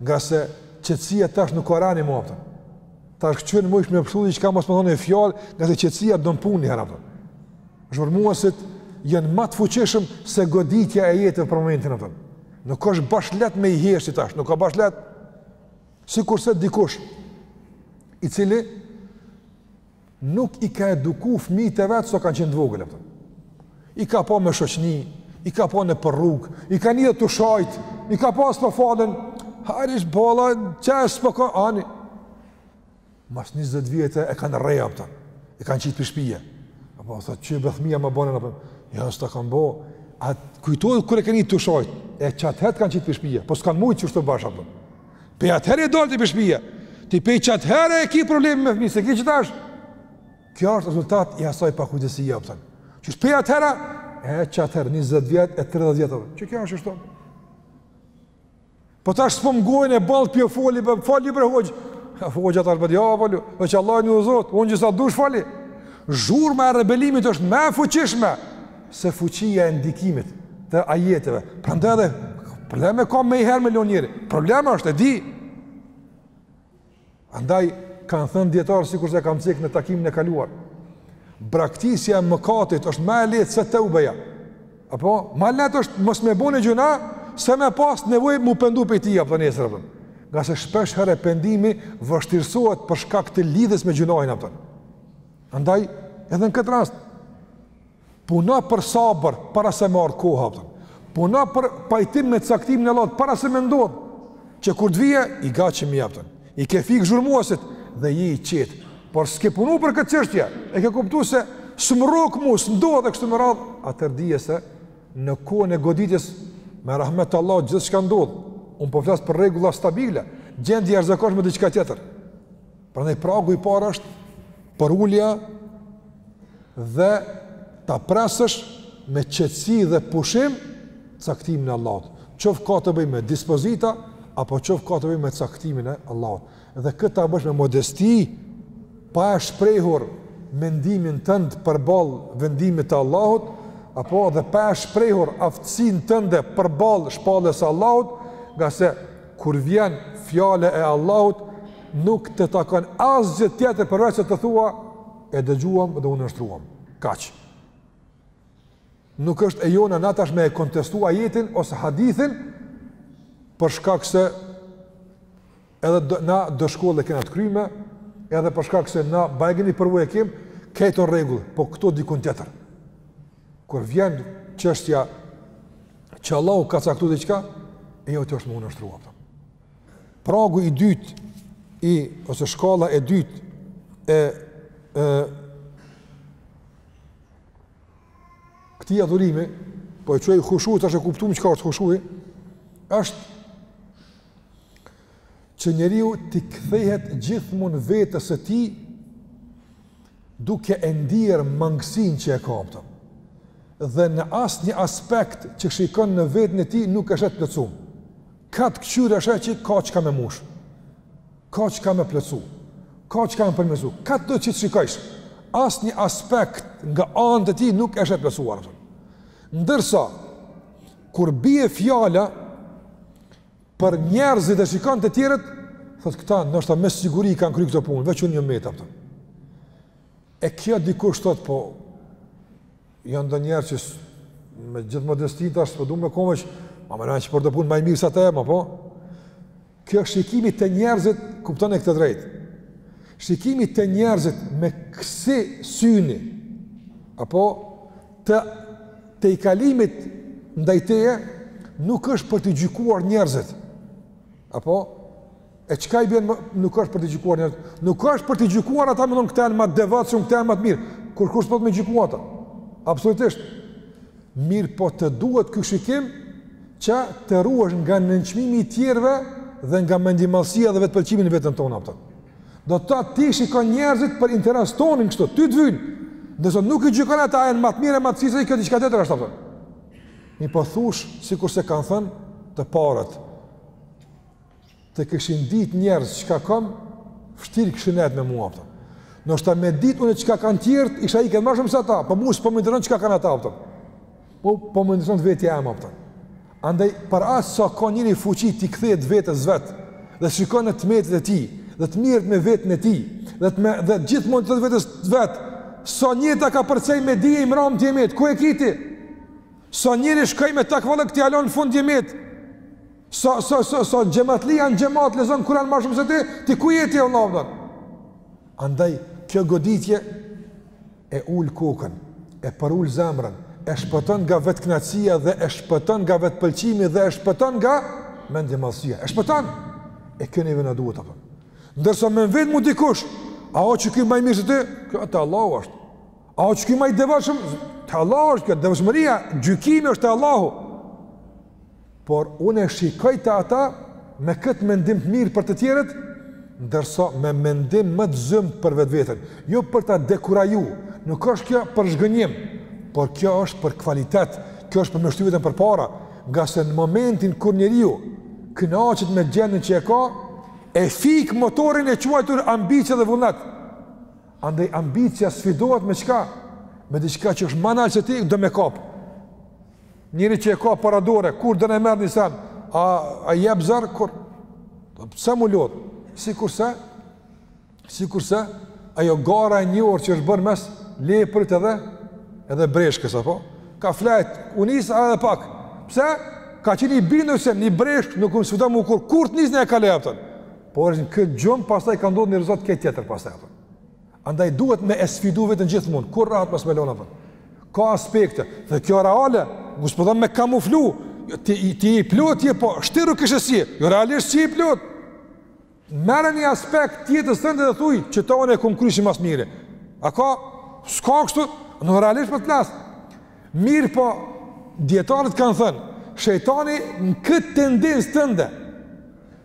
Ngase qetësia tash nuk ka ra n'ty, apton. Tash kqyr me i pshtu diçka, mos me thonë fjalë, ngase qetësia don punë një herë. Zhurmuesit janë ma të fuqishëm se goditja e jetës për momentin. Apton. Nuk është bash leht me i herë që tash, nuk ka bash leht. Sikurse dikush, i cili nuk i ka eduku fëmijët e vet sa kanë qenë të vogël, kupton. I ka pa me shoqni, i ka pa nëpër rrugë, i ka ni tu shajt, i ka pa s'po falen, harish bola, që e s'po ka, ani. Mas 20 vjete e kanë rreh, kupton, i kanë qit pej shpije. Apo, thot, qy be fmija ma bonë, apo, jo, s'ta kanë bo, a t'kujtohet kur e ke ni tu shajt, e qatëherë t'kanë qit pej shpije, po s'kanë mujtë që shtë të bash, kupton. Pej atëherë ke dal ti pej shpije. Ti pej qatëherë e ki problemin me fmi, s'e ke qetash. Kjo është rezultat i asaj pakujdesie, kupton. Që pej atëherë, e qatëherë, 20 vjet, e 30 vjet, që kjo është është Po tash s'po m'ngojnë e balë pjo foli, foli bre hoxhë. Hoxha tash ja foli, dhe që Allah një u zotë, unë sa dush foli. Zhurma e rebelimit është më e fuqishme, se fuqia e ndikimit të ajeteve. Prandaj edhe problem e ka menjëherë me lon njeri. Problem është e di. Andaj kanë thënë dijetarët sikurse kam cek në takimin e kaluar. Braktisja e mëkatit është më e lehtë se teubeja. Apo më lehtë është mos me bo gjynah se me pas nevojë mu pendu pej tij apo nesër apo. Ngase shpeshherë pendimi vështirësohet për shkak të lidhjes me gjynahin, kupton. Andaj edhe në këtë rast Puno për sabër para se me ardh koha, puno për pajtim me caktimin e Allahut para se me ndodh, që kur të vijë, i gatshëm je, kupton. I ke fik zhurmuesit dhe je i qetë. Por s'ke punu për këtë çështje, e ke kuptu se s'më rrok mu, s'ndodh e kështu me radhë, atëherë dije se në kohën e goditjes me rahmet të Allahut gjithçka ndodh. Unë po flas për rregulla stabile, gjendje e jashtëzakonshme diçka tjetër. Prandaj pragu i parë është përulja dhe ta presësh me qetësi dhe pushim caktimin e Allahut. Qoftë ka të bëjë me dispozita apo qoftë ka të bëjë me caktimin e Allahut. Dhe këtë ta bësh me modesti, pa e shprehur mendimin tënd përball vendimit të Allahut, apo dhe pa e shprehur aftësinë tënde përball shpalljes së Allahut, ngase Kur vjen fjala e Allahut, nuk të takon asgjë tjetër përveç se të thua, e dëgjuam dhe u nënshtruam. Kaq. Nuk është e jona na tash me e kontestu ajetin ose hadithin, për shkak se edhe do, na do shkollë kena të kryme, edhe për shkak se na bajagi ni përvojë e kemi, këto n'rregull, po këto dikun tjetër. Kur vjen çështja që Allahu ka caktuar diçka, e jotja është me u nënshtrua. Pragu i dytë i ose shkalla e dytë e e këtij adhurimi, po e quaj khushu tash e kuptuam çka është khushu, është që njeriu t'i kthehet gjithmonë vetes së tij duke e ndier mangësinë që e ka, kupton. Dhe në asnjë aspekt që shikon në veten e tij nuk e sheh të plotësu. Kah të këqyr e sheh që ka çka me mush, ka çka me plotësu, ka çka me përmirësu, kah të do që të shikojsh, asnjë aspekt nga anët e tij nuk e sheh të plotësuar. Ndërsa, kur bie fjala, Por njerëzit e shikon te tjerët, thotë këta, ndoshta me siguri i kanë kry këto punë, veç unë jam met, kupton. E kjo dikush thotë, po, janë do njerëz që me gjithë modestinë tash, s'po du me komeq, ma merr menja që për do punë, ma i mirë se te jam, a po. Kjo shikimi te njerëzit, kuptone këtë drejt. Shikimi te njerëzit me kësi syni, apo, të tejkalimit ndaj teje nuk është për t'i gjykuar njerëzit. Apo e çka i bjen nuk është për t'i gjykuar njerëzit. Nuk është për t'i gjykuar ata me thon këta janë ma të devotshëm, këta janë ma të mirë. Kurkush s'po thotë me i gjyku ata. Absolutisht. Mirëpo të duhet ky shikim që të ruhesh nga nënçmimi i tjerëve dhe nga mendjemadhësia dhe vetëpëlqimi në veten tonë, kupton. Do të thotë ti shikon njerëzit për interes tonin kështu, ty të vyn. Ndërsa nuk i gjykon ata janë ma të mirë e ma të zi se kjo diçka tjetër është, kupton. Mirëpo thush sikurse kanë thënë të parët. Të kishin ditë njerëzit çka kam, vështirë kishin nejt me mua, kupton. Ndoshta me ditë unë çka kanë tjerët, isha ikë ma shumë se ata, po mua s'po më ndron çka kanë ata, kupton. Po po më ndron vetja jeme, kupton. Andaj për aq sa ka njeriu fuqi t'i kthehet vetes vet dhe shikon të metat e tij dhe të merret me veten e tij dhe të me, dhe gjithmonë t'i thotë vetes vet sa njeri ta ka përcej me dije i mram djemit ku e ki ti sa njeri shkoi me takvallëk t'ka lon në fund djemit sa sa sa sa xhematli janë në xhemat lexon Kuran ma shumë se ti ti ku je ti e u lavdon Andaj, kjo goditje e ul kokën, e përul zemrën, e shpëton nga vetëkënaqësia dhe e shpëton nga vetëpëlqimi dhe e shpëton nga mendjemadhësia. E shpëton. E kjo neve na duhet apo. Ndërsa me më vet mu dikush, a osht ky ma i mirë se ti? Kjo te Allahu është. A osht ky ma i devotshëm? Te Allahu është, kjo devotshmëria, gjykimi është te Allahu. Por unë e shikoj te ata me këtë mendim të mirë për të tjerët, ndërsa me mendim më të zymtë për vetveten. Jo për ta dekuraju, nuk është kjo për zhgënjim, por kjo është për kvalitet, kjo është për me shty veten përpara, ngase në momentin kur njeriu kënaqet me gjendjen që e ka, e fik motorin e quajtur ambicie dhe vullnet. Andaj ambicia sfidohet me çka? Me diçka që është ma nalt se ti, do me kapë. Njeri që e ka para dore, kur don e merr një sen, a, a jep zor, kur? Po, pse m'u lodh? Sikurse, sikurse, ajo gara e njohur që është bërë mes lepurit edhe, edhe breshkës, apo? Ka flejt, u nis edhe pak. Pse? Ka qenë i bindun se një breshkë nuk më sfidon mu kurrë, kur të nisna e kaloj, a kupton? Por është në këtë gjumë, pastaj ka ndodh një rezultat krejt tjetër, pastaj, a kupton? Andaj duhet me e sfidu veten gjithmonë, kurrë rahat mos me e lon veten. Ka aspekte, dhe kjo reale, nuk s'po don me kamuflu, jo, ti, ti i plotë je, po, shtiru kishe si, jo realisht s'je i plotë. Merre një aspekt t'jetës tënde dhe thuj, qeta unë e kom kry si ma s'miri. A ka, s'ka kështu, unë realisht po të flas. Mirëpo, dijetarët kanë thënë, shejtani në këtë tendencë tënde,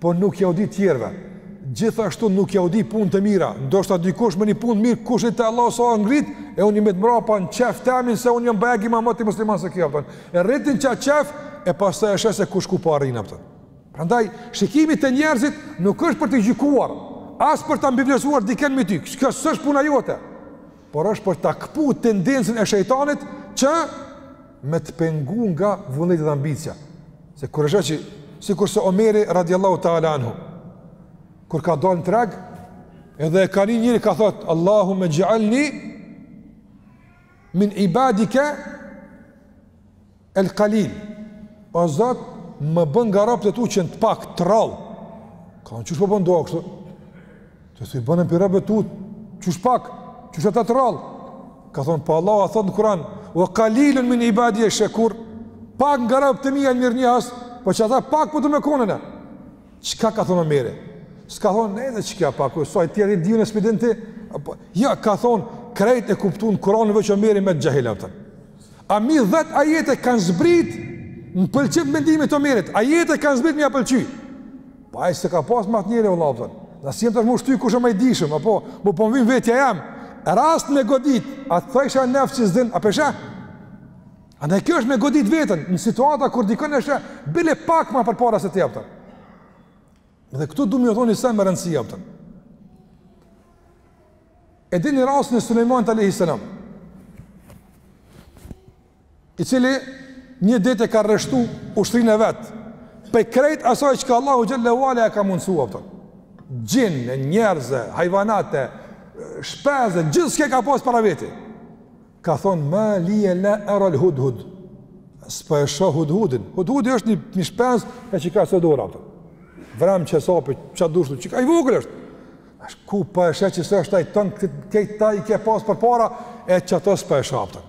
Po nuk jau di tjerëve. Gjithashtu nuk jau di punët të mira. Ndoshta dikush me një punë të mirë kushedi te Allahu sa ngritet e unë met mbrapa në qef temin se unë jam bajagi ma moti musliman se ky, a kupton. E rritin qat qef e pastaj e sheh se kush ku po arrin, a kupton. Prandaj shikimi te njerëzit nuk është për t'i gjykuar, as për ta mbivlerësuar dikënd mbi ty. Kjo s'është puna jote. Por është për ta këput tendencën e shejtanit që me të pengu nga vullneti dhe ambicja. Sikur është që, sikurse Omeri radiallahu ta'ala anhu, kur ka dalë në treg, edhe e ka ni njërin ka thotë, Allahumme xh'alni min ibadike, el kalil, o Zot, më bën nga robt e tu që janë të pak, të rrallë, ka thonë qysh po bon dua kështu, Të si bon për robt e tu, qysh pak, qysh të rrallë. Ka thonë, pa po Allahu a thotë në Kur'an, ve kalilun min ibadije shekur, pak nga robt e mi janë mirënjohës, po që ata pak po du me kon. E çka ka thonë Omeri? S'ka thonë, edhe çka pak, o saj ti rri, dijen s'pe din ti? Apo, jo, ka thonë, krejt e kuptun Kur'anin veç Omeri met xhahil, a kupton. A mbi dhjetë ajete kanë zbrit në pëlqim t'mendimit Omerit, ajete kanë zbrit me ja pëlqy. Po ai s'e ka pas me atë njeri, vëlla, a kupton. Na si tash m'u shty kush asht ma i dijshëm apo mu po m'vjen vetja jam. Rast me godit, a thësha nafsi zin apo sha? Andaj kjo është me godit veten në situata kur dikon është bile pak më përpara se ti, a kupton. Dhe këtu du m'jau thon ni sen me rëndësi, a kupton. E dini rastin e Sulejmanit alejhi selam. i cili një ditë e ka rreshtu ushtrinë e vet, prej krejt asaj çka Allahu xhallahu ala e ka mundësu, a kupton. Xhinë, njerëz, hajvanate, shpezë, gjithçka ka pas para vete. Ka thon ma lije la era el hudhud. S'po e shoh hudhudin. Hudhudi është një, një shpezë e qikaq sa dora, a kupton. Vremç sapi, ça dush ti, qaq i vogël është. As ku pa e sheh që s'është ai ton krejt ata i ke pas përpara e qato s'po e shoh, a kupton.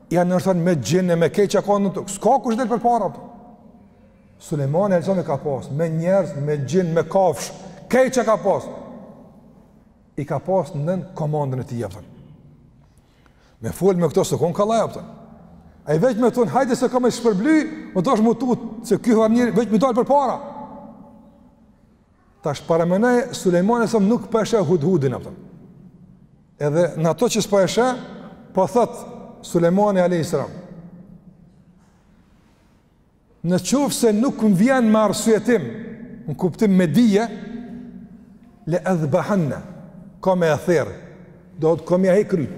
Ja nënshtron me xhinë, me krejt çka ka në tokë, s'ka kush del përpara, kupton. Sulejmani alejhi selam e ka pas, me njerëz, me xhinë, me kafshë, krejt çka ka pas. I ka pas nën komandën e tij, kupton. Me fol me këto s'ë konë kallaj, kupton. Ai veç me thonë, hajde se ka me shpërbly, u dasht m'u tutë, se ky ha njeri, veç me dalë përpara. Tash paramenoj Sulejmani alejhi selam nuk po e sheh Hudhudin apo. Edhe në ato që s'po e sheh, po thot Sulejmani alejhi selam. Në qoftë se nuk më vjen me arsyetim, në kuptim me dije, le edhbehanneh, kam me e therë, do të kom me ja hek kryt,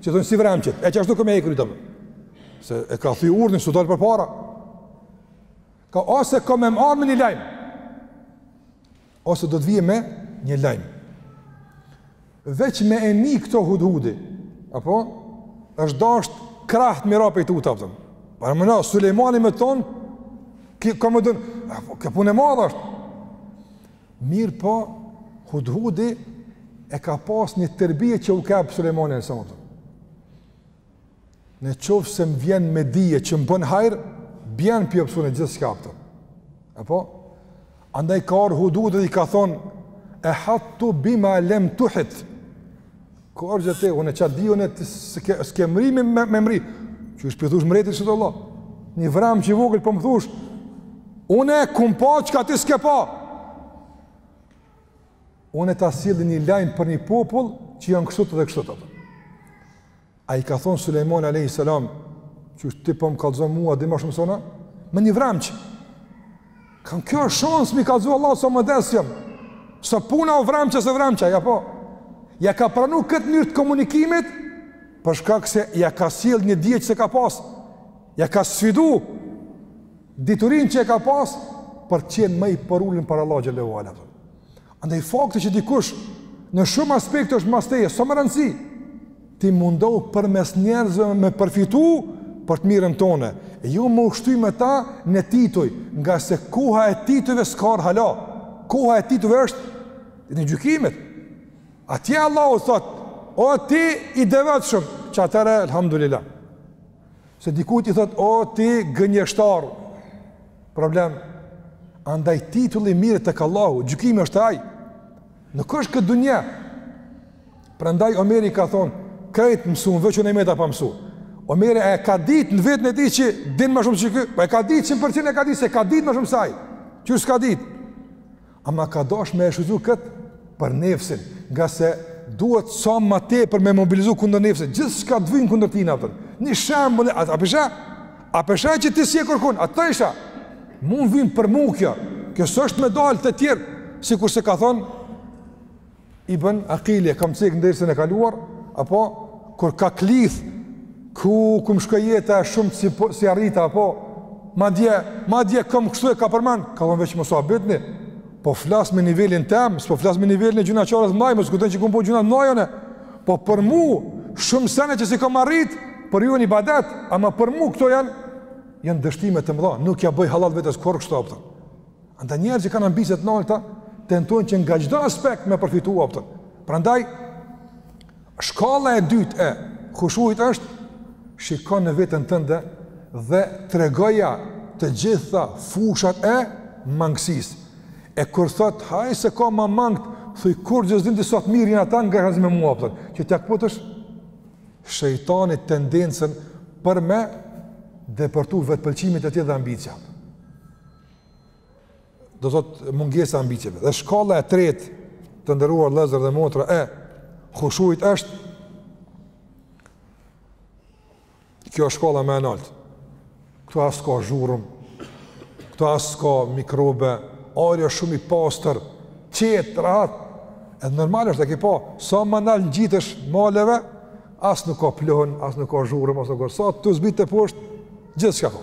siç thojnë si vremçit, e që ashtu kom me ja hek kryt, se e ka thy urdhnin, s'u dalë përpara, Ka ose ka me m'ardh me një lajm, ose do të vijë me një lajm. Veç me e ni këto hudhudi, apo, është dashtë krahët me i ra prej tute, kupton. Parameno, Sulejmani me thonë, ki, ka me dënu, apo, kjo punë e madhe është. Mirëpo, hudhudi e ka pas një terbije që u kap prej Sulejmani alejhi selam, kupton. Në qoftë se më vjen me dije që më bën hajr, bjen për jopsune gjithçka, kupton. Apo? Andaj ka ardh hudhudi i ka thonë, ehattu bima lem tuhit. Ka orë gjithë te, unë e çka di unë ti s'ke, s'ke mrri me, me, me mrri. Qysh po i thush mbretit Allah. Një vremç i vogël po më thush, unë e kum pa çka ti s'ke pa. Unë e ta sjelli një lajm për një popull që janë kështu të dhe kështu të të. A i ka thonë Sulejmani alejhi selam, qysh ti po më kallzon mua, di ma shumë se una, me një vremç, kam kjo është shans me i kallzu Allahut sa modest jam, s'u puna a vremç a s'u vremç, jo po, ja ka pranu këtë mënyrë të komunikimit, për shkak se ja ka sjell një dije që s'e ka pas, ja ka sfidu, diturinë që e ka pas, për të qenë më i përulun para Allah xhele ve ala, Andaj fakti që dikush në shumë aspekte është mbas teje, s'ka më rëndësi. Ti mundohu përmes njerëzve me përfitu për të mirën tone. E jo, jo me u shty me ta në tituj, ngase koha e titujve s'ka ardh hala. Koha e titujve është ditë e gjykimit. Atje Allahu thot, o ti i devotshëm, që atëherë, alhamdulillah. Se dikujt i thot, o ti gënjeshtar, problem, andaj titulli merret tek Allahu, gjykimi është ai, nuk është n'këtë dunja, prandaj Omeri ka thonë, krejt mësun, veç unë e meta pa mësu, Omeri e ka ditë në veten e tij që din më shumë se ky, po e ka ditë qin përqin e ka ditë, se ka ditë më shumë se ai, qysh s'ka ditë, Ama ka dash me e shuzu këtë për nefsin, ngase duhet sa ma tepër me mobilizu kundër nefsin, gjithçka të vynë kundër tina, a kupton. Një shembull, a, a p'e sheh, a p'e sheh që ti s'je kurkun, a të isha, mund vynë për mu kjo, kjo s'është me dalë te tjerët, sikurse ka thonë, Ibn Aqili e kam cek në dersin e kaluar, apo kur ka klith, kuku m'shkoi jeta e shumë s'i po, s'i arrita apo madje madje kam kështu e ka përmend, ka thon veç mos u habitni. Po flas me nivelin tem, s'po flas me nivelin e gjynahqarëve t'mdhaj, mos kujtoni që kum bo gjynahe t'mdhaja. Po për mu, shumë sene që s'i kam arrit, për ju janë ibadet, ama për mu këto janë, janë dështime të mëdha, nuk ia bëj hallall vetës kurrë kështu a kupton. Andaj njerëz që kanë ambicie të nalta tentojnë që nga çdo aspekt me përfitu a kupton. Prandaj shkalla e dytë e khushuit është shiko në veten tënde dhe tregoja të gjitha fushat e mangësisë. E kur thot hajt se s'ka ma mangët, thuj kurgjë s'dim ti sa t'mirë jan ata nga ras me mu a kupton. Që t'ia kputësh shejtanit tendencën për me depërtu vetëpëlqimi te ti dhe ambicia. do thot mungesa e ambicieve. Dhe shkalla e tretë të nderuar vllezër dhe motra e khushuit është kjo shkalla ma e naltë. Këtu as ka zhurmë, këtu as ka mikrobe, ajri është shumë i pastër, qetë, rahat. Edhe normal është a e ke pa, sa ma nalt ngjitesh maleve, as nuk ka pluhun, as nuk ka zhurmë, as nuk ka sa të zbret te poshtë gjithçka ka.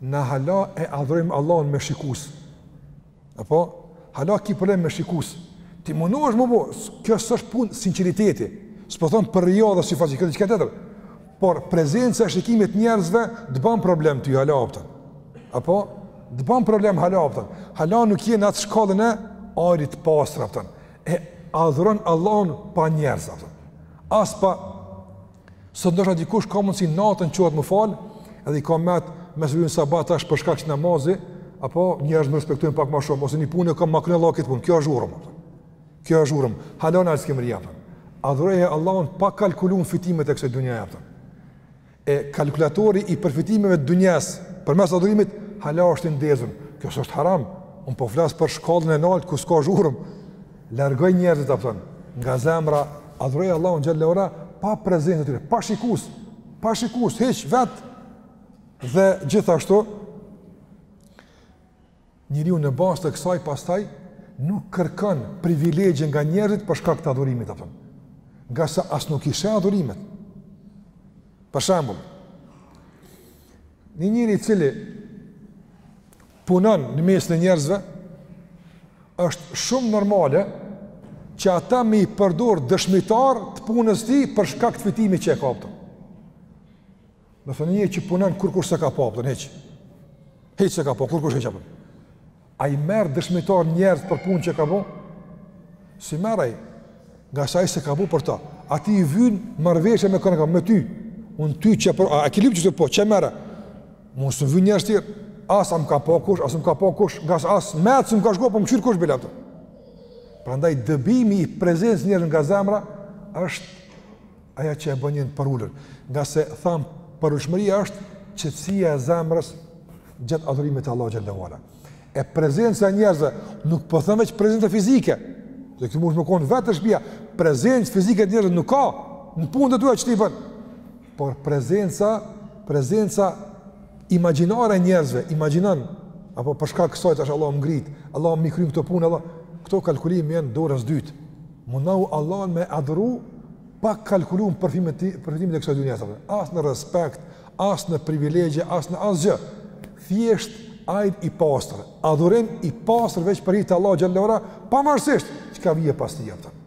Na hala e adhurojmë Allahun me shikus. Apo hala ki problem me shikus. Ti mundohesh me bo, kjo s'është punë sinqeriteti. S'po thom për rija dhe syfaqësi, kjo është diçka tjetër. Por prezenca e shikimit të njerëzve të bën problem ty hala a kupton. Apo të bën problem hala a kupton. Hala nuk je në atë shkallën e ajrit të pastër a kupton. E adhuron Allahun pa njerëz a kupton. As pa Sot ndoshta dikush ka mundsi natën çohet me u fal, edhe i ka me atë mesulin sabah tash për shkak të namazit, apo njerëz më respektojnë pak më shumë ose një punë ka ma kollaj këtë punë. Kjo është zhurmë. Kjo është zhurmë. Hala na s'kemi mrri a kupton. Adhuroje Allahun pa kalkulu fitimet e kësaj dunja a kupton. E kalkulatori i përfitimeve të dunjas përmes adhurimit hala është i ndezun. Kjo s'është haram. Un po flas për shkallën e naltë ku s'ka zhurmë. Largoj njerëzit a kupton nga zemra, adhuroje Allahun xhel-le ue ala pa prezencën e tyre, pa shikus, pa shikus hiç vet. Dhe gjithashtu njeriu në bazë të kësaj pastaj nuk kërkon privilegje nga njerëzit për shkak të adhurimit a kupton. Ngase as nuk i sheh adhurimet. Për shembull, një njeri i cili punon në mesin e njerëzve, është shumë normale që ata me i përdor dëshmitarë të punës tij për shkak të fitimit që e ka, a kupton. Domethënë një që punon kur kurkush s'e ka pa, a kupton, heç. Heç s'e ka pa, a kupton, kurkush s'e ka pa, a kupton. A i merr dëshmitarë njerëz për punë që ka bo? S'i merr ai, ngase ai s'e ka bo për ta. Atij i vyn marrëveshja me kërënë ka, me ty. Unë ty që për, a, a ki lypë që se po, qe merre? Mu s'um vyjn njerëzt, as um ka pa kush, as nuk ka pa kush, ngase as mend s'um ka shkuar po m'kqyr kush bile, a kupton. Prandaj dëbimi i prezencës njerëzve nga zemra është ajo që e bën njerin përulun. Ngase thamë përulshmëria është qetësia e zemrës gjatë adhurimit të Allahut xhele ve ala. E prezenca e njerëzve nuk po them veç prezenca fizike. Do të mund të me kon vetë te shpia, prezencë fizike të njerëzve nuk ka në punët tua që ti i bën. Por prezenca, prezenca imagjinare e njerëzve, imagjinon, apo për shkak kësaj tash Allahu më ngrit, Allahu m'i kryen këto punë, Allah, këto kalkulime janë dorës dytë. Mundohu Allahun me adhuru pa kalkuluar përfitimet e përfitimet e kësaj dynjaje. As në respekt, as në privilegje, as në asgjë. Thjesht ai i pastër, adhurim i pastër veç për hir të Allahut xhele ve ala, pavarësisht çka vije pas tij, a kupton.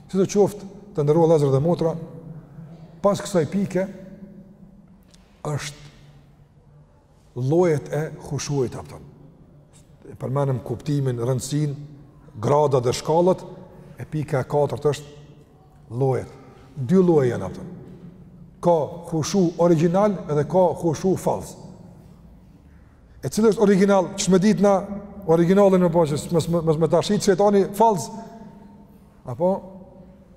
Sido qoftë, të nderuar vëllezër dhe motra, pas kësaj pike, është llojet e hushuit, a kupton. E përmendëm kuptimin, rëndësinë, gradat dhe shkallët, e pika e katërt është llojet. Dy lloje janë, a kupton. Ka hushu origjinal edhe ka hushu fallc. E cili është origjinal, që me ditë na origjinalin me po që me, me, me, me të ashtë që e tani fallc, Apo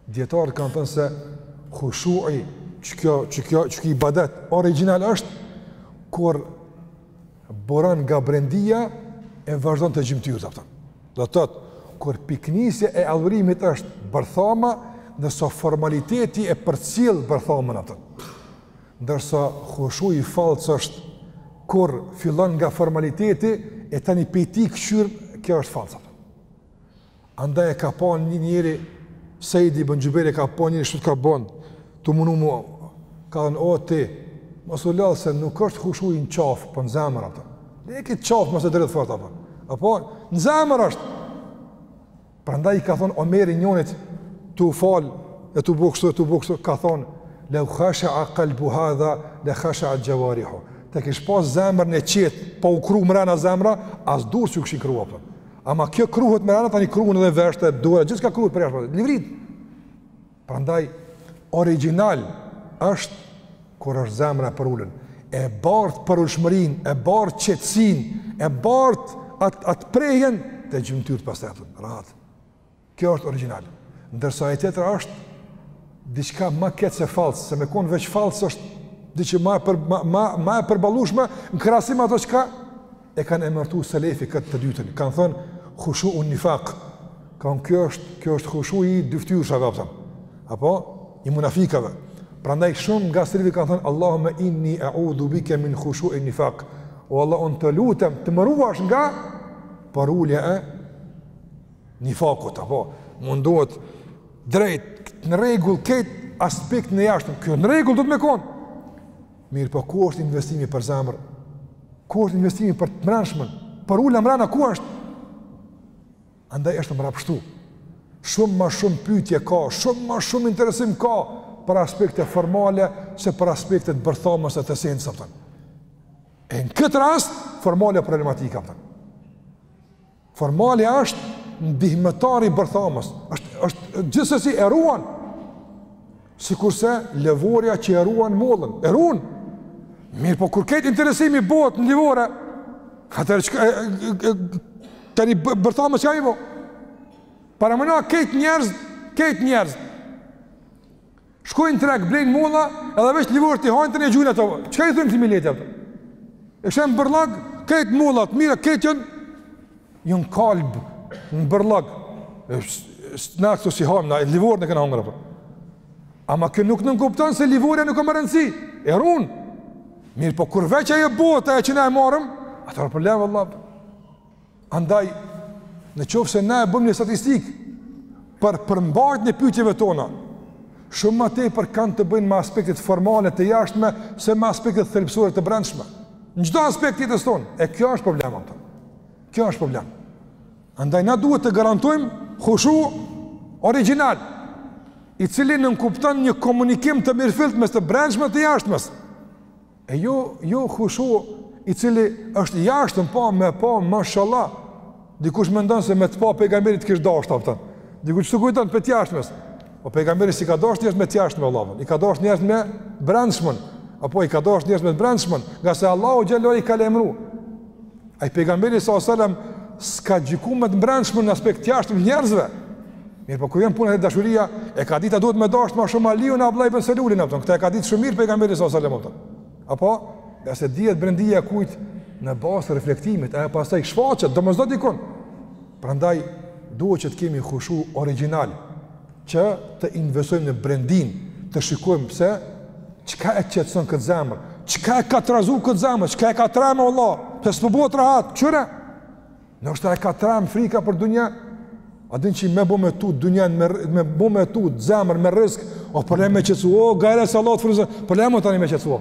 dijetarët kanë thënë se khushu'i që kjo që kjo që ibadet origjinal është kur buron nga brendia e vazhdon te gjymtyrët, a kupton. Do të thotë kur pikënisja e adhurimit është bërthama ndërsa formaliteti e përcjell bërthamën, a kupton. Ndërsa khushu i fallc është kur fillon nga formaliteti e tani pejti kqyr, kjo është fallc. Andaj e ka pa një njeri, Seid ibën Xhubejri ka pa njeri shtu të ka bon, të munu mu, ka thënë o ti, mos u lalë se nuk është hushui në qafë, po në zemër, a kupton. Edhe këtë qafë mos e dredh fort apo. Apo, në zemër është. Prandaj i ka thonë Omeri njonit, tu u falë, e të buksu, e të buksu, ka thonë, leu khashea kalbu hadha, le khasheat xhevarihuhu. Ta kish pas zemrën e qetë, pa u kru mrena zemra, as durt s'u kishin kru, a kupton. Ama kjo kruhet mrena tani kruhen edhe veshët, dora, gjithçka kruhet për jashtë. Livrit. Prandaj origjinal është kur është zemra përulën. E bart përulshmërinë, e bart qetësin, e bart at at prehjen te gjymtyrët pastaj atë. Rahat. Kjo është origjinal. Ndërsa e tjetra është diçka më keq se fallc, se me kon veç fallc është diçka më për më më e përballueshme në krahasim ato çka e kanë emërtuar selefi këtë të dytën. Kan thon khushu un nifaq. Kan kjo është kjo është khushu i dyftyrshave a pton. Apo i munafikave. Prandaj shumë nga selefi kan thon Allahumma inni a'udhu bika min khushu'in nifaq. O Allah un të lutem të më ruash nga përulja e Nifakut, apo, mundohet drejt, në rregull, kejt aspektin e jashtëm, kjo në rregull do të me konë. Mirëpo ku është investimi për zemër? Ku është investimi për të mrenshmën? Përulja mrena, ku është? Andaj është mrapshtu. Shumë ma shumë pytje ka, shumë ma shumë interesim ka për aspekte formale, se për aspekte të bërthamës e të esencës, a pton. E në këtë rast, formale problematika, a pton. Formale është ndihmëtar i bërthamës, është, është gjithsesi e ruan, sikurse lëvorja që e ruan mollën, e ruan, mirëpo kur kejt interesimi bëhet në lëvore, atëherë që e, e, e, tani bërthamës çka i bo, parameno kejt njerëz, kejt njerëz, Shkojnë treg, blejnë molla, edhe veç lëvoret i hajnë tani e gjujnë ato. Çka i thujnë këti mileti, a pton? E sheh në bërllog, kejt mollat e mira, kejt janë, janë kalbë, në bërllog. E na këto s'i hajmë, na lëvoren e kena hangër ato. Ama kjo nuk nënkupton se lëvorja nuk a me rëndësi, e runë. Mirëpo kur veç ajo bohet ajo që na e marrëm, atëherë problem, vallah. Andaj, në qoftë se na e bëjmë një statistikë për përmbajtjen e pytjeve tona, shumë ma tepër kanë të bëjnë me aspektet formale të jashtme, se me aspektet thelbësore të brendshme. Në çdo aspekt të jetës tonë, e kjo është problem, a pton. Kjo është problem. Andaj, na duhet të garantojmë khushu origjinal, i cili nënkupton një komunikim të mirëfilt mes të brendshmes e të jashtmes. E jo, jo khushu i cili është jashtëm pa me pa mashallah. Dikush mendon se me të pa pejgamberi të kish dashur, a pton. Dikush qështu kujton prej të jashtmes. Po pejgamberi s'i ka dashur njerëz me të jashtme, vallahi. I ka dashur njerëz me brendshmën. Apo i ka dashur njerëz me brendshmën, ngase Allahu xhallahu i ka lajmëruar. Ai pejgamberi sa selam s'ka gjyku me të mbrendshme në aspekt të jashtëm njerëzve. Mirëpo kur vjen puna te dashuria, e ka ditë a duhet me dashtë ma shumë Aliun apo Abdullah ibn Selulin apëton këta e ka ditë shumë mirë pejgamberi sa selam apëton. Apo, ja s'e dihet brendia e kujt në bazë të reflektimit, ajo pastaj shfaqet domosdo dikun. Prandaj duhet që të kemi khushu origjinal. që të investojmë në brendin, të shikojmë pse, çka e qetëson këtë zemër, çka e ka trazu këtë zemër, çka e ka tremë, vlla, pse s'po bohet rahat, kqyre? Nëse e ka tremë frika për dunja, a din që me bo me t'u tutë dunja, me, me bo me t'u tutë zemër, me rrizk, o po lem me qetësu, o gajre se Allah të fruzë, po lem o tani me qetësu,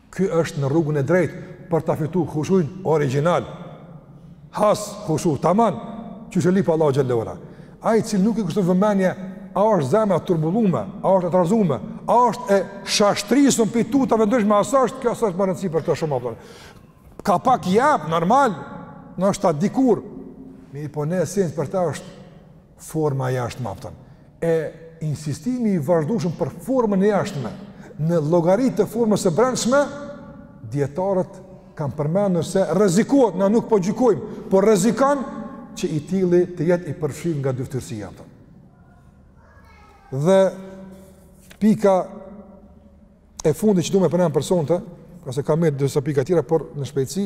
Ky është në rrugën e drejtë për ta fituar khushuin origjinal. Has khushu tamam, qysh e lyp Allahu xhallahu ala. Ai i cili nuk i kushton vëmendje, a është zemra e turbullume, a është e trazume, a është e shashtrisme pi tutave ndryshme, a s'është, kjo s'është me rëndësi për këto shumë apëton. Ka pak jap normal, ndoshta dikur. Mirëpo në esencë për të është Forma e jashtme, apëton, e insistimi i vazhdueshëm për formën e jashtme, në llogari të formës së brendshme, dijetarët kanë përmendur se rrezikohet, na nuk po gjykojmë, por rrezikon që i tilli të jetë i përfshirë nga dyfytyrësia apëton. Dhe pika e fundit që du me përmend për sonte, pasi ka edhe disa pika tjera, por në shpejtësi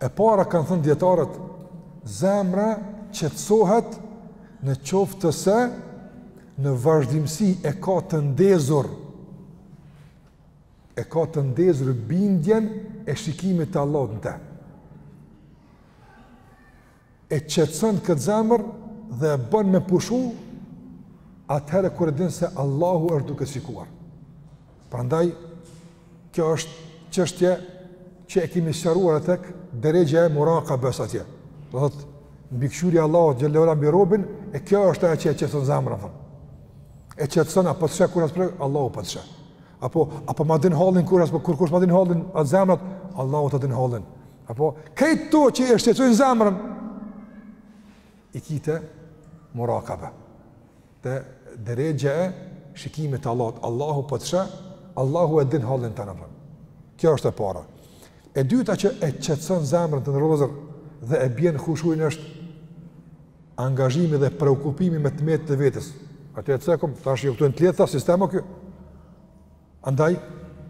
E para kanë thënë dijetarët, zemra qetësohet në qoftë se në vazhdimësi e ka të ndezur, e ka të ndezur bindjen e shikimit të Allahut në te. e qetëson këtë zemër dhe e bën me pushu, atëherë kur e din se Allahu është duke shikuar. Prandaj kjo është çështje që e kemi sqaruar atë tek derexheja e muraqabes atje. Do thotë mbikëqyrja e Allahut xhallahu ala mbi robin e kjo është ajo që e qetëson zemrën atë. E qetëson apo të shikuar se Allahu po të sheh. Apo apo ma din hallin kur s'po kurkush ma din hallin atë zemër Allahu ta din hallin. Apo, krejt to që e shqetësojnë zemrën, i ki te murakabe. Te derexhja e shikimit të Allahut, Allahu po të sheh, Allahu e din hallin tand. Kjo është e para. E dyta që e qetëson zemrën të njerëzve dhe e bjen khushuin është angazhimi dhe preokupimi me të metat e vetes. Atë e cekëm, tash e kuptojnë të lehtë, sistem o ky. Andaj,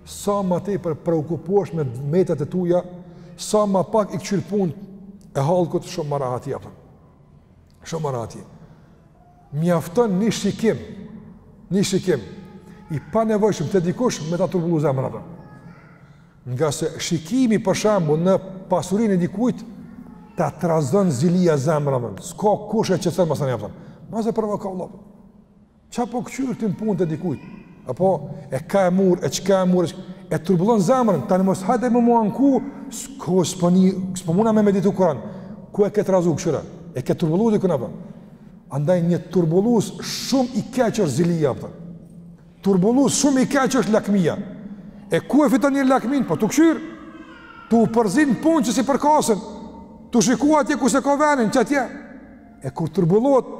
sa ma tepër preokupohesh me metat e tuja, sa ma pak i këqyr punt e hallkut, shumë ma rahat je, a kupton. Shumë ma rahat je. Mjafton një shikim, një shikim, i panevojshëm te dikush me ta turbullu zemrën, vlla. Ngase shikimi për shembull në pasurinë e dikujt, ta trazon zilia zemrën, vlla. S'ka kush e qetson masanej, a kupton. Mos e provoko, vllau. Ça po këqyr ti në punët e dikujt? Apo, e ka e murë, e çka e murë, e turbullon zemrën, tani mos hajde me m'u anku, s'po, s'po ni, s'po muna me meditu Kuran, kur e ke trazu këqyrja, e ke turbullu diku, a kupton, andaj një turbullus shumë i keq është zilia, a kupton, turbullus shumë i keq është lakmia, e ku e fiton njeri lakminë, po tu këqyr, tu u përzi n'punë që s'i përkasin, tu shiku atje ku s'e ka venin, qatje, e kur turbullohet,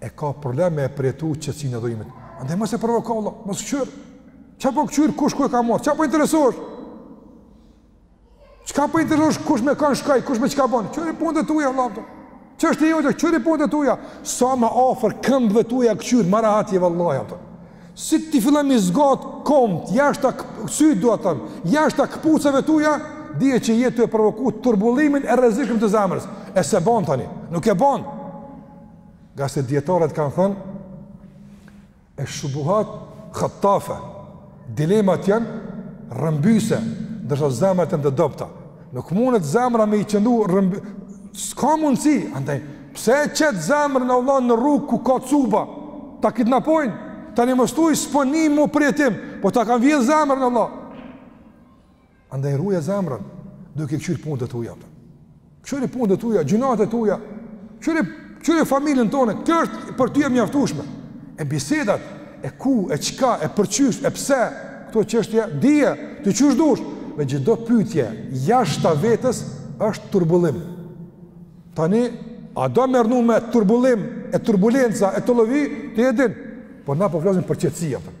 e ka problem me e përjetu qetësinë e adhurimit. Andaj mos e provoko vlla, mos këqyr. Ça po këqyr, kush ku e ka marrë, ça po interesohesh? Ça po interesohesh, kush me kan shkon, kush me çka ban? Kqyri punt e tuja, vlla, a kupton. Që është i jote, kqyri punt e tuja. Sa ma afër këmbëve tuja këqyr, ma rahat je vlla, a kupton. Si ti fillon me i zgat komt jashta, sytë dua të them, jashta këpucave tuja, dihet që je tu e provoku turbullimin e rrezikshëm të zemrës. E s'e ban tani, nuk e ban. Ngase dijetarët kanë thënë, esh-shubuhat khattafe, dilemat janë rrëmbyese, ndërsa zemrat janë të dobta. Nuk mundet zemra me i qëndru rrëmby... S'ka mundësi, andaj, pse e qet zemrën, o vlla, në rrugë ku ka cuba, ta kidnapojnë, tani mos thuj s'po ni ma përjetim, po ta kanë vjedh zemrën, o vlla. Andaj ruje zemrën, duke i këqyrë punët e tuja. Këqyri punët e tuja, gjynahet e tuja, këqyre, këqyre familjen tone, kjo është për ty e mjaftueshme. E bisedat, e ku, e çka, e për qysh, e pse, këto çështje, dije, të qysh dush, me çdo pytje jashta vetes, është turbullim. Tani, a do me rrnu me turbullim, e turbulenca, e tollovi, ti e din, por na po flasim për qetësi, a kupton.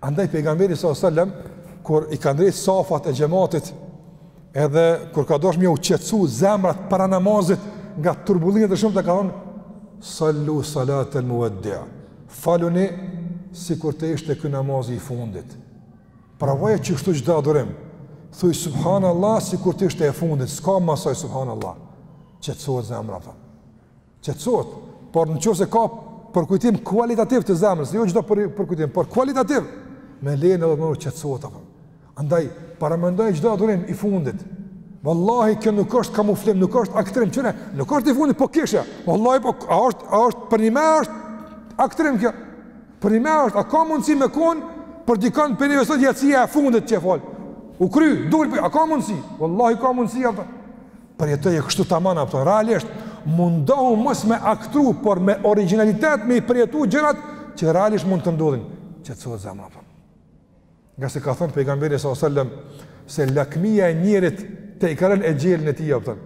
Andaj pejgamberi sallallahu alajhi wasallam kur i ka ndreq safat e xhematit, edhe kur ka dasht me u qetësu zemrat para namazit nga turbullimet e shumta ka thonë sallu salatal muwaddi'. Faluni sikur të ishte ky namazi i fundit. Provoje qeshtu çdo adhurim. Thuj subhanallah sikur të ishte e fundit, s'ka mas saj subhanallah. Qetësohet zemra. Fa. qetësohet, por në qoftë se ka përkujtim kualitativ të zemrës, jo çdo për, përkujtim, por kualitativ, me leje edhe zemra qetësohet, apëton. Andaj, paramendo çdo adhurim i fundit, Wallahi kjo nuk është kamuflim, nuk është aktrim, çuna, nuk është i fundit, po kishe. Wallahi po a është a është përnime është aktrim kjo. Përnime është, a ka mundësi me kon për dikon prej nesh sot jacia e fundit që e fal. U kry, dul, a ka mundësi? Wallahi ka mundësi apo. Përjetoje kështu taman, apëton, realisht, mundohu mos me aktru, por me origjinalitet me i përjetu gjërat që realisht mund të ndodhin, qetësohet zemra, apëton. Ngase ka thënë pejgamberi s.a.s. se lakmija e njerit të i karen e gjelën e ti, apëton.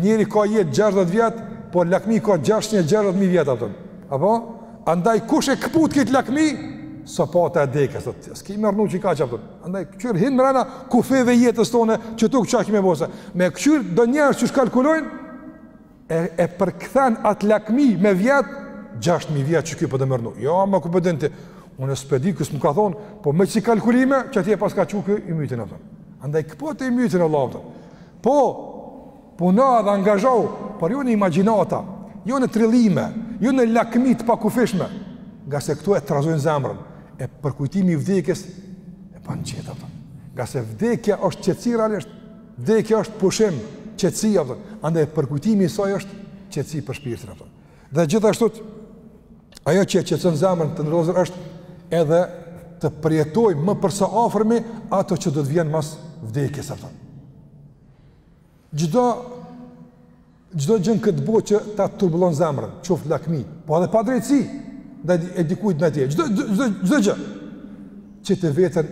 Njeri ka jetë 60 vjet, por lakmi ka 660.000 vjet, apëton. Apo? Andaj, kush e këput këtë lakmi, sopata e dekës, apëton. S'ki me rrnu qikaq, apëton. Andaj këqyr hin mrena kufijve jetës tone qëtu çka ki me bo. Se me këqyr do njerëz qysh kalkulojnë e e përkthen at lakmi me vjet 6000 vjet që ky po do me rrnu. Jo ma, ku po e din ti? Unë s'po di kush s'më ka thon, po me qit kalkulime qatje paska çu ky ymytin, apëton. Andaj këpute ymytin Allahu. Po, puno dhe angazhohu, por jo në imagjinata, jo në trillime, ju jo në lakmi të pakufishme, ngase këto e trazojnë zemrën, e përkujtimi i vdekjes e ban qetë, apëton. Ngase vdekja është qetësi realisht, vdekja është pushim, qetësi, andaj përkujtimi i saj është qetësi për shpirtin, apëton. Dhe gjithashtu ajo që e qetëson zemrën të nderuar vllezër është edhe të përjetojmë për së afërmi ato që do të vjen mas vdekjes, apëton. Çdo çdo gjë n'këtë botë që ta turbullon zemrën, qoftë lakmi, po edhe padrejtësi ndaj e dikujt ndaj teje. Çdo çdo çdo gjë qite veten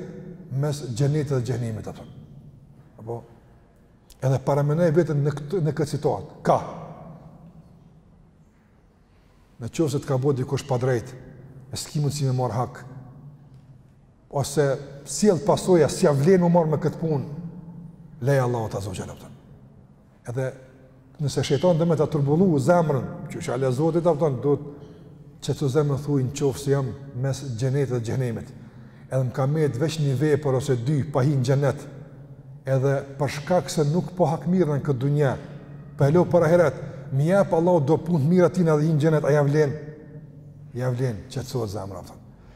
mes xhenetit dhe xhehenemit, apëton. Apo Edhe paramenoje veten në këtë në këtë situatë. Ka. Në qoftë se të ka bo dikush padrejt, e s'ki mundësi me marr hak. Ose sjell pasoja, s'ja vlen m'u marr me këtë punë. Leja Allahut azze ve xhel, apëton. Edhe Nëse shejtani do me ta turbullu zemrën, që që ia le Zotit, apëton, duhet qetësu zemrën thuj në qoftë se jam mes xhenetit dhe xhehenemit. Edhe më ka met veç një vepër ose dy pa hi në xhenet, edhe për shkak se nuk po hakmirrna n'këtë dunja, po po e lo për ahiret, m'i jep Allahu do punë të mira t'tina dhe hi në xhenet, a ja vlen? Ja vlen, qetësohet zemra,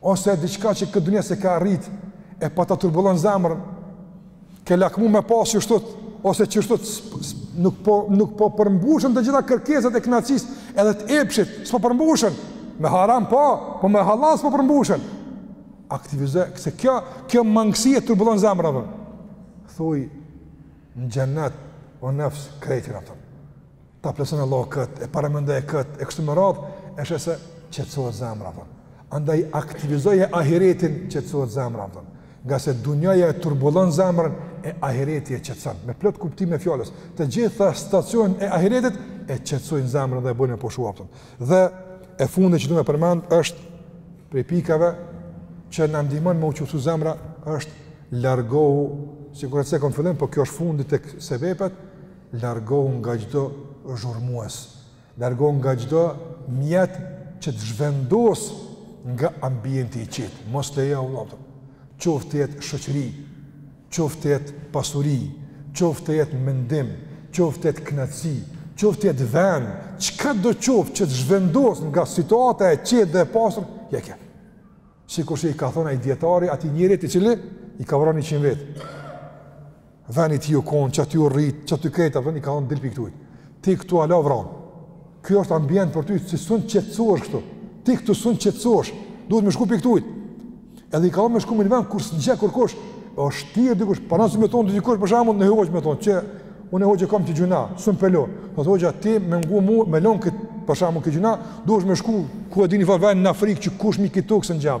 Ose diçka që n'këtë dunja s'e ka arrit, e po ta turbullon zemrën, ke lakmu me pas qështu, ose qështu, nuk po, nuk po përmbushen të gjitha kërkesat e knaqsisë, edhe të epshit, s'po përmbushen, me haram po, po me hallall s'po përmbushen, aktivizoje, se kjo, kjo mangësi e turbullon zemrën, dhe, thuj, në xhenet, o nefs, krejt, apëton, ta plotëson Allahu kët, e paramendon kët, e kështu me radh, e sheh se qetësohet zemra apo. Andaj aktivizoje ahiretin, qetësohet zemra apo. Nga se dunjaja e turbullon zemrën e ahireti e qetëson. Me plot kuptimin e fjalës, të gjitha stacionet e ahiretit e qetësojnë zemrën dhe e bëjnë me pushu apo. Dhe e fundi që du me përmend është prej pikave që na ndihmon me u qetësu zemra është largohu, sikur te ke n'fillim, por kjo është fundi tek sebepet, Largohu nga çdo zhurmues, largohu nga çdo mjet që të zhvendos nga ambienti i qetë, mos lejo vëlla, qoftë të jetë shoqëri, qoftë të jetë pasuri, qoftë të jetë mendim, qoftë të jetë kënaqësi, qoftë të jetë vend, çka do qoftë që të zhvendos nga situata e qetë dhe e pastër, largoje. Sikur që i ka thënë ai dietari atij njerit i cili i ka vrarë 100 vetë. Veni ti u kon, qaty u rrit, qaty krejt, veç i ka thonë dil pi këtu. Ti këtu ala vran. Ky është ambient për ty, ti sun qetësohesh këtu. Ti këtu sun qetësohesh. Duhet me shku pi këtu. Edhe ika me shku me një vend ku s'njeh kurkush. Është ti dikush, po nëse më thon dikush për shembull o hoxhë më thon që unë e hoxhë kam kët gjunah, sun pe lo. Po thoja ti me ngu mu, me lon kët për shembull kët gjunah, duhet me shku ku e dini vao vend në Afrikë që kush mbi kit tokë s'njeh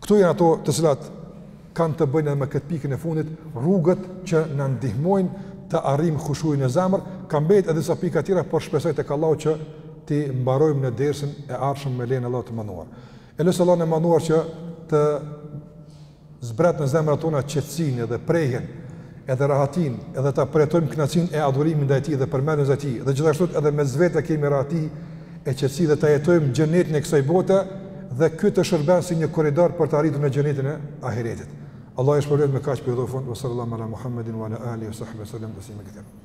Këto janë ato të cilat kanë të bëjnë edhe me këtë pikën e fundit, rrugët që na ndihmojnë të arrijmë hushuin në zemër, ka mbetë edhe disa pika tjera, por shpresoj tek Allahu që t'i mbarojmë në dersin e ardhshëm me lejen e Allahut të madhëruar. E lus Allahun e madhëruar që të zbret në zemrat tona qetësinë dhe prehjen edhe rahatin, edhe ta përjetojmë kënaqësinë e adhurimit ndaj tij dhe përmendjes së tij. Dhe gjithashtu edhe mes vete të kemi rahati e qetësi dhe ta jetojmë xhenetin e kësaj bote dhe ky të shërben si një korridor për të arritur në xhenetin e ahiretit. Allahu ju shpërbleftë, me kaq përfundojmë, sallallahu ala Muhammedin wa ala alihi wa sahbihi sallam taslima katira.